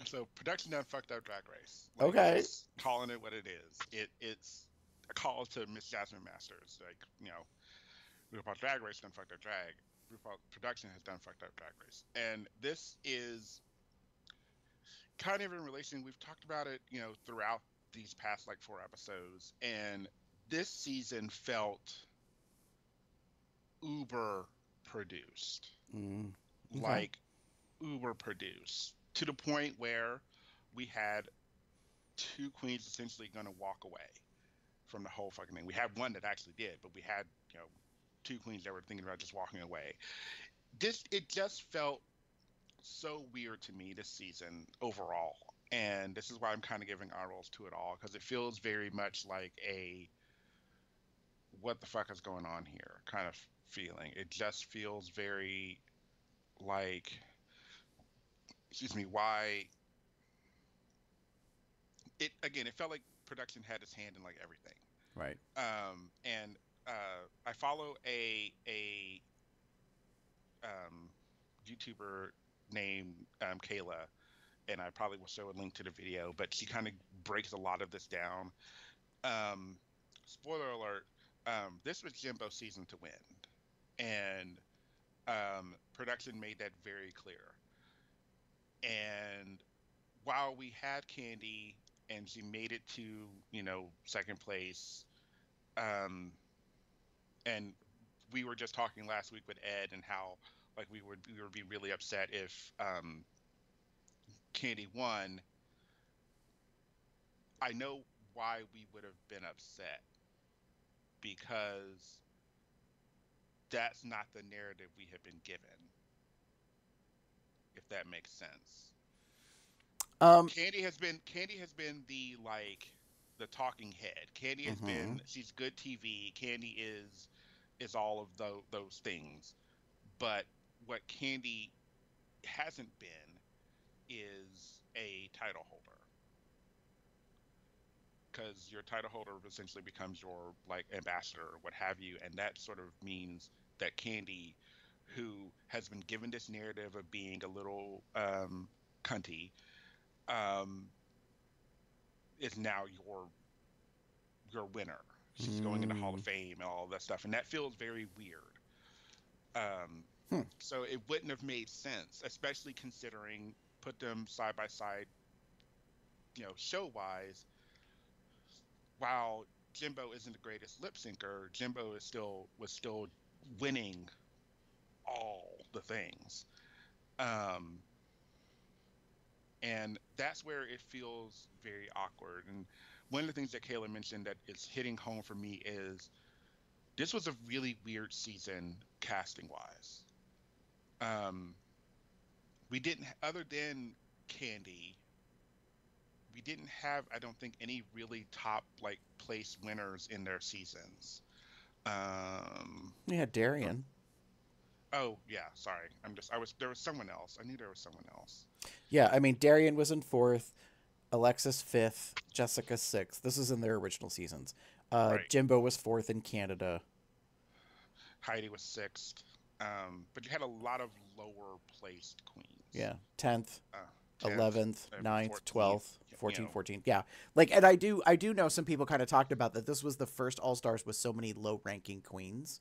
So production done fucked up Drag Race. Okay. calling it what it is. It it's a call to Miss Jasmine Masters. Like you know, we about Drag Race done fucked up drag. RuPaul production has done fucked up Drag Race, and this is kind of in relation. We've talked about it, you know, throughout these past like four episodes, and this season felt uber produced Mm. Okay. like uber produced to the point where we had two queens essentially going to walk away from the whole fucking thing. We had one that actually did, but we had you know two queens that were thinking about just walking away. This it just felt so weird to me this season overall, and this is why I'm kind of giving eye rolls to it all because it feels very much like a what the fuck is going on here kind of feeling. It just feels very like excuse me why it again it felt like production had its hand in like everything Right. um and uh i follow a a um youtuber named um kayla and i probably will show a link to the video but she kind of breaks a lot of this down Um, spoiler alert: um, this was Jimbo season to win, and um, production made that very clear. And while we had Kandy and she made it to you know second place, um, and we were just talking last week with Ed and how like we would we would be really upset if um, Kandy won. I know why we would have been upset because that's not the narrative we have been given. If that makes sense. Um, Kandy has been Kandy has been the like the talking head. Kandy has been she's good TV. Kandy is is all of those those things. But what Kandy hasn't been is a title holder. Because your title holder essentially becomes your like ambassador or what have you, and that sort of means that Kandy, who has been given this narrative of being a little um, cunty, um, is now your your winner. She's going into Hall of Fame and all that stuff, and that feels very weird. Um, Hmm. So it wouldn't have made sense, especially considering put them side by side, you know, show wise. While Jimbo isn't the greatest lip syncer, Jimbo is still was still winning all the things. Um, and that's where it feels very awkward. And one of the things that Kayla mentioned that is hitting home for me is this was a really weird season casting wise. Um, we didn't, other than Kandy, we didn't have, I don't think, any really top like place winners in their seasons. Um, yeah, Darienne. oh yeah, sorry, I'm just, I was there was someone else. I knew there was someone else. Yeah, I mean Darienne was in fourth, Alexis fifth, Jessica sixth. This is in their original seasons. Uh, Right. Jimbo was fourth in Canada. Heidi was sixth. Um, but you had a lot of lower placed queens. Yeah, tenth, Uh, eleventh, uh, 9th, 14th, twelfth, you 14th, know. 14th. Yeah, like, and I do, I do know some people kind of talked about that. This was the first All Stars with so many low ranking queens,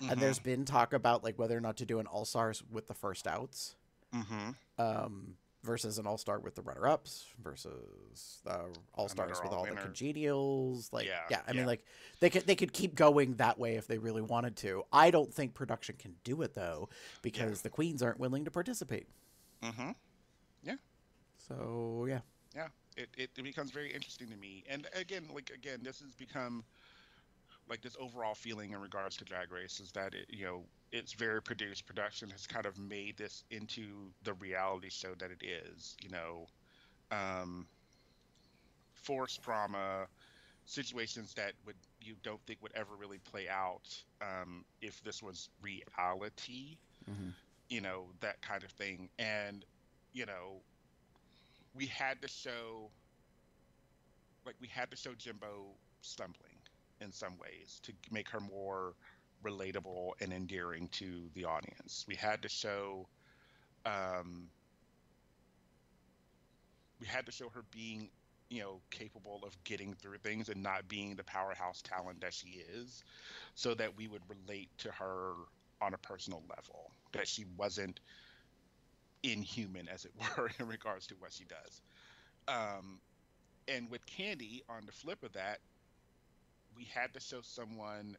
and there's been talk about like whether or not to do an All Stars with the first outs. Mm-hmm. um, versus an all star with the runner ups versus the all stars with all the congenials. Like, yeah, Yeah, I mean, like they could they could keep going that way if they really wanted to. I don't think production can do it though because the queens aren't willing to participate. Mm-hmm. Yeah. So yeah, Yeah. It, it, it becomes very interesting to me. And again, like again, this has become like this overall feeling in regards to Drag Race is that it you know it's very produced. Production has kind of made this into the reality show that it is. You know, um, forced drama, situations that would you don't think would ever really play out um, if this was reality. Mhm. You know that kind of thing, and you know we had to show like we had to show Jimbo stumbling in some ways to make her more relatable and endearing to the audience. We had to show um, we had to show her being you know capable of getting through things and not being the powerhouse talent that she is so that we would relate to her on a personal level that she wasn't inhuman as it were in regards to what she does um, and with Kandy on the flip of that we had to show someone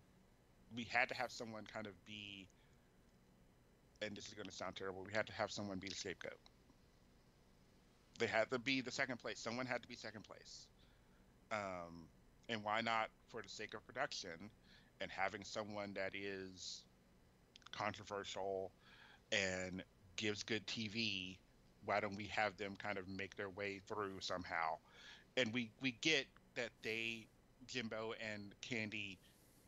we had to have someone kind of be and this is going to sound terrible we had to have someone be the scapegoat they had to be the second place someone had to be second place um, and why not for the sake of production and having someone that is controversial and gives good TV, why don't we have them kind of make their way through somehow? And we we get that they Jimbo and Kandy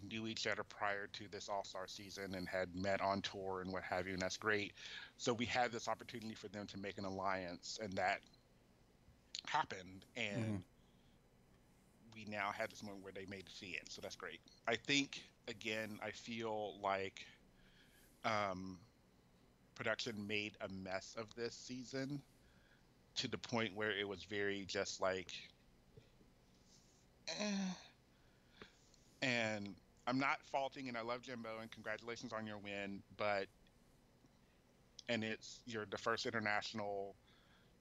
knew each other prior to this All Star season and had met on tour and what have you, and that's great. So we had this opportunity for them to make an alliance, and that happened. And we now had this moment where they made to the end, so that's great. I think again, I feel like um, production made a mess of this season to the point where it was very just like, eh, and I'm not faulting, and I love Jimbo, and congratulations on your win, but and it's you're the first international,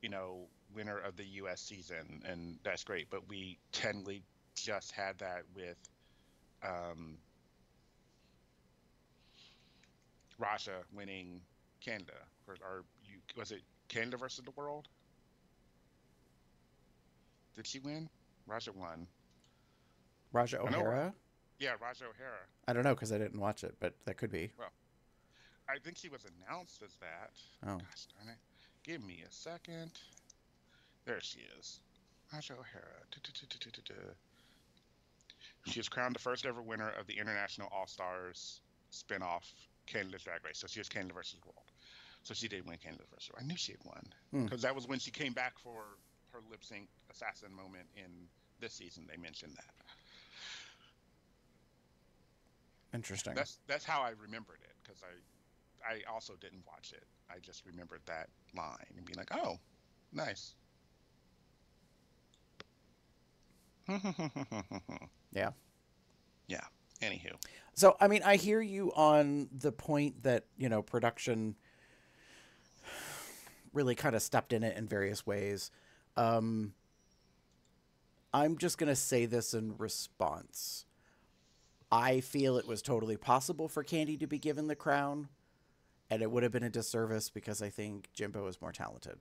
you know, winner of the U.S. season, and that's great. But we technically just had that with um, Ra'Jah winning Canada, or, or you, was it Canada versus the world? Did she win? Ra'Jah won. Ra'Jah O'Hara? Yeah, Ra'Jah O'Hara. I don't know because I didn't watch it, but that could be. Well, I think she was announced as that. Oh. Gosh darn it. Give me a second. There she is. Ra'Jah O'Hara. She was crowned the first ever winner of the International All Stars spin-off Canada's Drag Race. So she was Canada versus World. So she did win Canada versus World. I knew she had won. Hmm. Because that was when she came back for her lip sync assassin moment in this season. They mentioned that. Interesting. That's that's how I remembered it because I I also didn't watch it. I just remembered that line and being like, oh, nice. Yeah. Yeah. Anywho. So, I mean, I hear you on the point that, you know, production really kind of stepped in it in various ways. Um, I'm just going to say this in response. I feel it was totally possible for Kandy to be given the crown, and it would have been a disservice because I think Jimbo is more talented.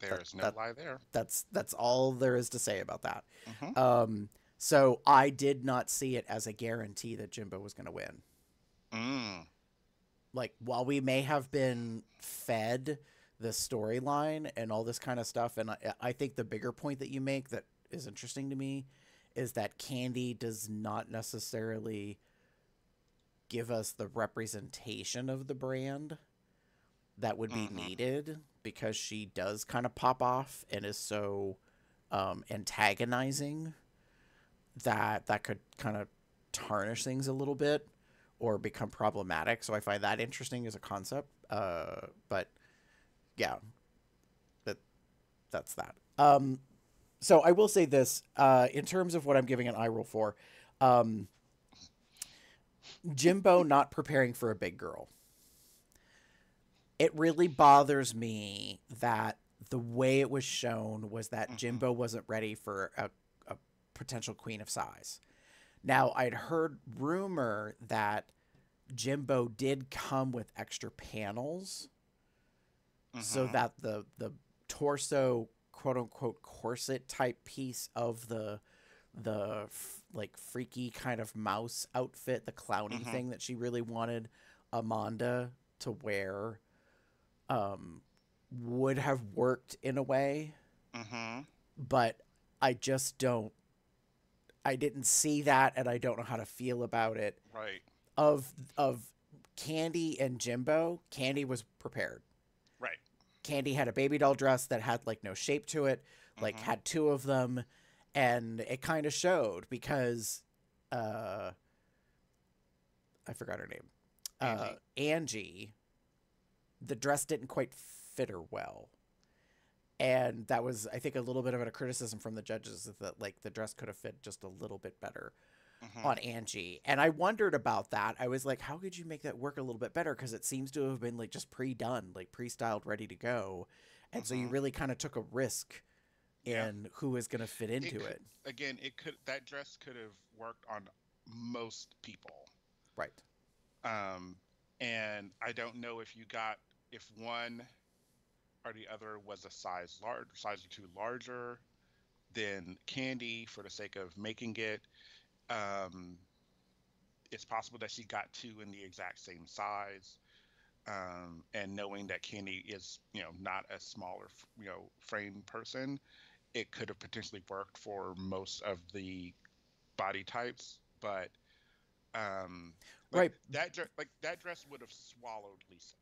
There's no that- lie there. That's that's all there is to say about that. Mhm. Um, so I did not see it as a guarantee that Jimbo was going to win. Mm. like while we may have been fed the storyline and all this kind of stuff and I, I think the bigger point that you make that is interesting to me is that Kandy does not necessarily give us the representation of the brand that would be Mhm. needed because she does kind of pop off and is so um, antagonizing that that could kind of tarnish things a little bit or become problematic. So I find that interesting as a concept. Uh, but yeah, that that's that. Um, so I will say this uh, in terms of what I'm giving an eye roll for. Um, Jimbo not preparing for a big girl. It really bothers me that the way it was shown was that Mhm. Jimbo wasn't ready for a, a potential queen of size. Now, I'd heard rumor that Jimbo did come with extra panels so Mhm. that the the torso quote unquote corset type piece of the the f- like freaky kind of mouse outfit, the clowny Mhm. thing that she really wanted Amanda to wear um would have worked in a way Mhm. but I just don't I didn't see that and I don't know how to feel about it Right. of of Kandy and Jimbo Kandy was prepared. Kandy had a baby doll dress that had like no shape to it like Mhm. had two of them and it kind of showed because uh I forgot her name uh Angie. Angie the dress didn't quite fit her well and that was i think a little bit of a criticism from the judges that like the dress could have fit just a little bit better Mhm. on angie and i wondered about that i was like how could you make that work a little bit better because it seems to have been like just pre-done like pre-styled ready to go and so you Mhm. really kind of took a risk Yeah. in who is going to fit into could- it Again, it could that dress could have worked on most people. right um, and I don't know if you got if one or the other was a size large, size or two larger than Kandy for the sake of making it. Um, it's possible that she got two in the exact same size, um, and knowing that Kandy is you know not a smaller you know frame person, it could have potentially worked for most of the body types, but um, like, Right. That like that dress would have swallowed Lisa.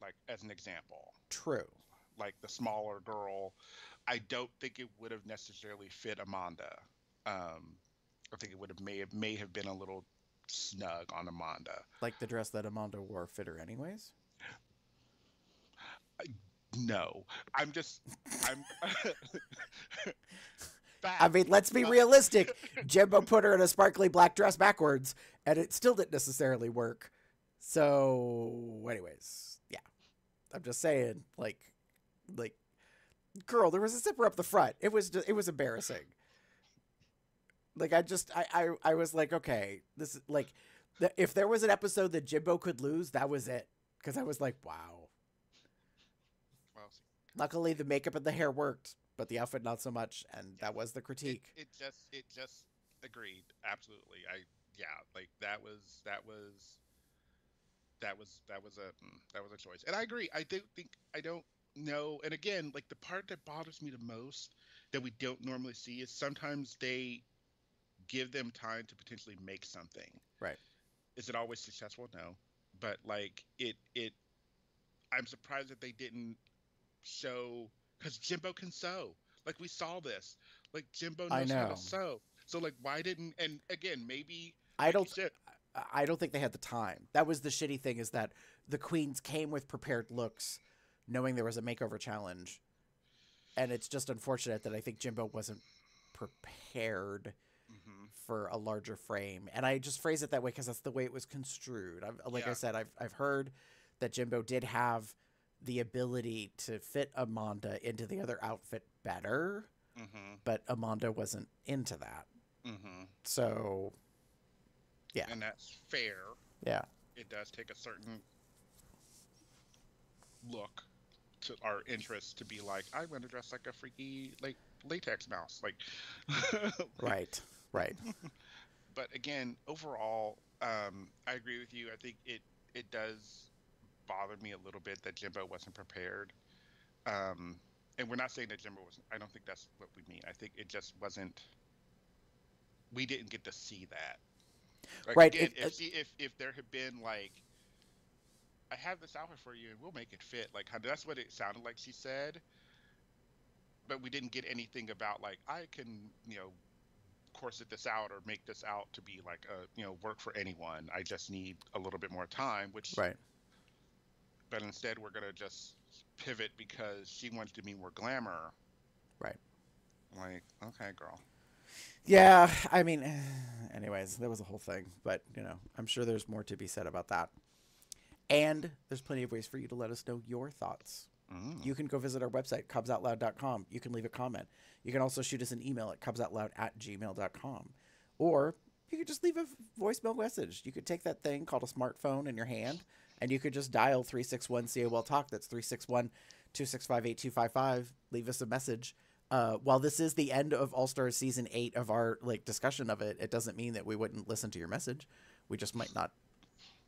Like as an example, true like the smaller girl, I don't think it would have necessarily fit Amanda. Um, I think it would have may have may have been a little snug on Amanda. like the dress that amanda wore fit her anyways No, I'm just I'm. I mean, let's be realistic. Jimbo put her in a sparkly black dress backwards, and it still didn't necessarily work. So, anyways, yeah, I'm just saying, like, like, girl, there was a zipper up the front. It was just, it was embarrassing. Like, I just, I, I, I was like, okay, this is like, the, if there was an episode that Jimbo could lose, that was it. Because I was like, wow. Well, Luckily, the makeup and the hair worked, but the outfit not so much, and that was the critique. it just it just agreed absolutely. I yeah, like that was that was that was that was a mm, that was a choice, and I agree. I don't think I don't know, and again, like the part that bothers me the most that we don't normally see is sometimes they give them time to potentially make something. Right. Is it always successful? No, but like it it. I'm surprised that they didn't show because Jimbo can sew. Like we saw this. Like Jimbo I knows how to sew. So like why didn't and again maybe I like don't. said, I- don't think they had the time. That was the shitty thing is that the queens came with prepared looks, knowing there was a makeover challenge, and it's just unfortunate that I think Jimbo wasn't prepared. For a larger frame. And I just phrase it that way because that's the way it was construed. I've, like I said, I've I've heard that Jimbo did have the ability to fit Amanda into the other outfit better, Mhm. but Amanda wasn't into that. Mhm. So Yeah. And that's fair. yeah, It does take a certain look to our interest to be like I want to dress like a freaky like latex mouse like right, right. but again, overall, um, I agree with you. I think it it does bother me a little bit that Jimbo wasn't prepared. Um, and we're not saying that Jimbo wasn't. I don't think that's what we mean. I think it just wasn't. We didn't get to see that. Like, Right, Again, it- if, it- if if there had been like, I have this outfit for you and we'll make it fit. Like how- that's what it sounded like she said. But we didn't get anything about like I can you know corset this out or make this out to be like a you know work for anyone. I just need a little bit more time, which Right. but instead we're gonna just pivot because she wants to be more glamour. Right. Like, okay, girl. Yeah, I mean, anyways, that was a whole thing, but you know, I'm sure there's more to be said about that. And there's plenty of ways for you to let us know your thoughts. Mm. You can go visit our website, cubsoutloud.com. You can leave a comment. You can also shoot us an email at cubsoutloud at gmail.com. Or you could just leave a voicemail message. You could take that thing called a smartphone in your hand and you could just dial 361 COL Talk. That's 361 265 8255. Leave us a message. Uh, while this is the end of All Stars season eight of our like discussion of it, it doesn't mean that we wouldn't listen to your message. We just might not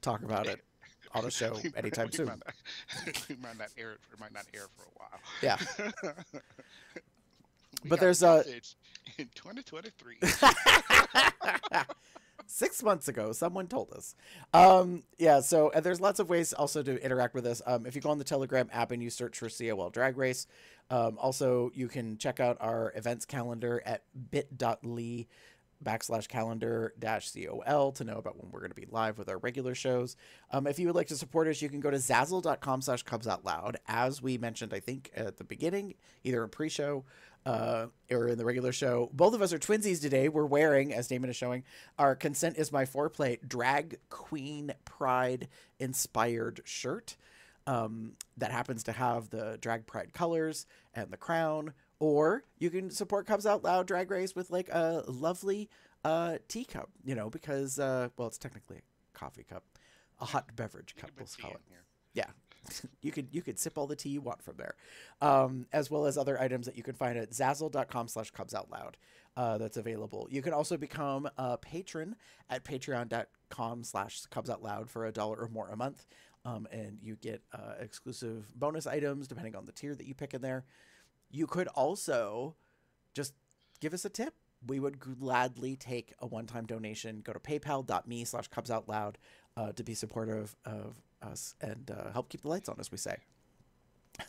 talk about it on a show We anytime we soon. Might not, we might not air it. It might not air for a while. Yeah. But there's a- message in 2023. Six months ago, someone told us. Um, yeah, so and there's lots of ways also to interact with us. Um, if you go on the Telegram app and you search for COL Drag Race, um, also you can check out our events calendar at bit.ly backslash calendar dash col to know about when we're going to be live with our regular shows. Um, if you would like to support us you can go to zazzle.com slash cubs out loud. As we mentioned i think at the beginning either in pre-show uh, or in the regular show. Both of us are twinsies today. We're wearing as damon is showing our consent is my foreplay drag queen pride inspired shirt. Um, that happens to have the drag pride colors and the crown or you can support Cubs Out Loud Drag Race with like a lovely uh, teacup, you know, because uh, well, it's technically a coffee cup, a hot beverage cup, let's call it. Yeah, you could you could sip all the tea you want from there, um, as well as other items that you can find at zazzle.com/slash Cubs Out Loud. Uh, that's available. You can also become a patron at patreon.com/slash Cubs Out Loud for a dollar or more a month. Um, and you get uh, exclusive bonus items depending on the tier that you pick in there. You could also just give us a tip. We would gladly take a one-time donation. Go to paypal.me slash cubs out loud uh, to be supportive of us and uh, help keep the lights on, as we say.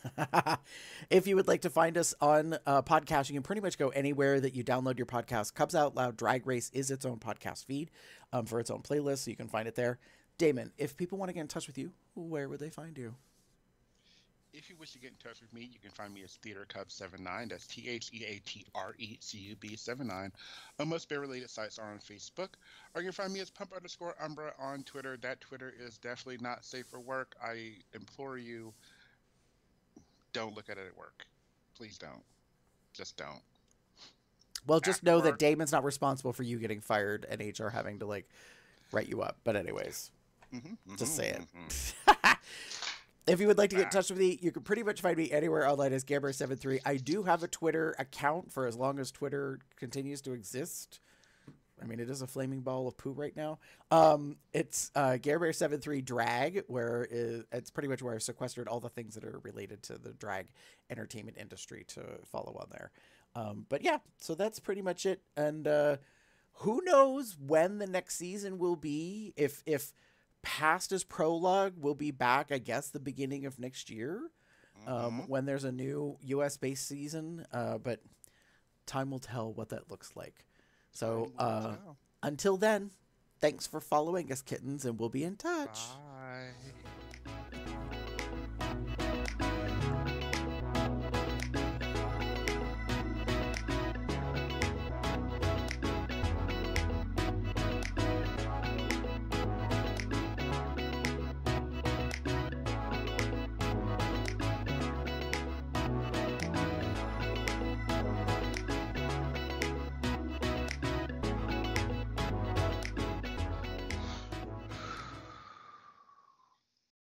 if you would like to find us on uh, podcast, you can pretty much go anywhere that you download your podcast. Cubs Out Loud Drag Race is its own podcast feed um, for its own playlist, so you can find it there. Damon, if people want to get in touch with you, where would they find you? If you wish to get in touch with me, you can find me as Theatre Cub 79. That's T H E A T R E C U B 79. On uh, most bear related sites are on Facebook. Or you can find me as Pump underscore Umbra on Twitter. That Twitter is definitely not safe for work. I implore you, don't look at it at work. Please don't. Just don't. Well, just know that Damon's not responsible for you getting fired and HR having to like write you up. But anyways, Mm-hmm, just mm-hmm, say it. Mm-hmm. if you would like to get in touch with me, you can pretty much find me anywhere online as Gamber73. I do have a Twitter account for as long as Twitter continues to exist. I mean, it is a flaming ball of poo right now. Um, it's uh, Gamber73 Drag, where is, it's pretty much where I've sequestered all the things that are related to the drag entertainment industry to follow on there. Um, but yeah, so that's pretty much it. And uh, who knows when the next season will be? If if past as prologue will be back, I guess the beginning of next year, um, Mhm. when there's a new U.S. based season. Uh, but time will tell what that looks like. So uh, until then, thanks for following us, kittens, and we'll be in touch. Bye.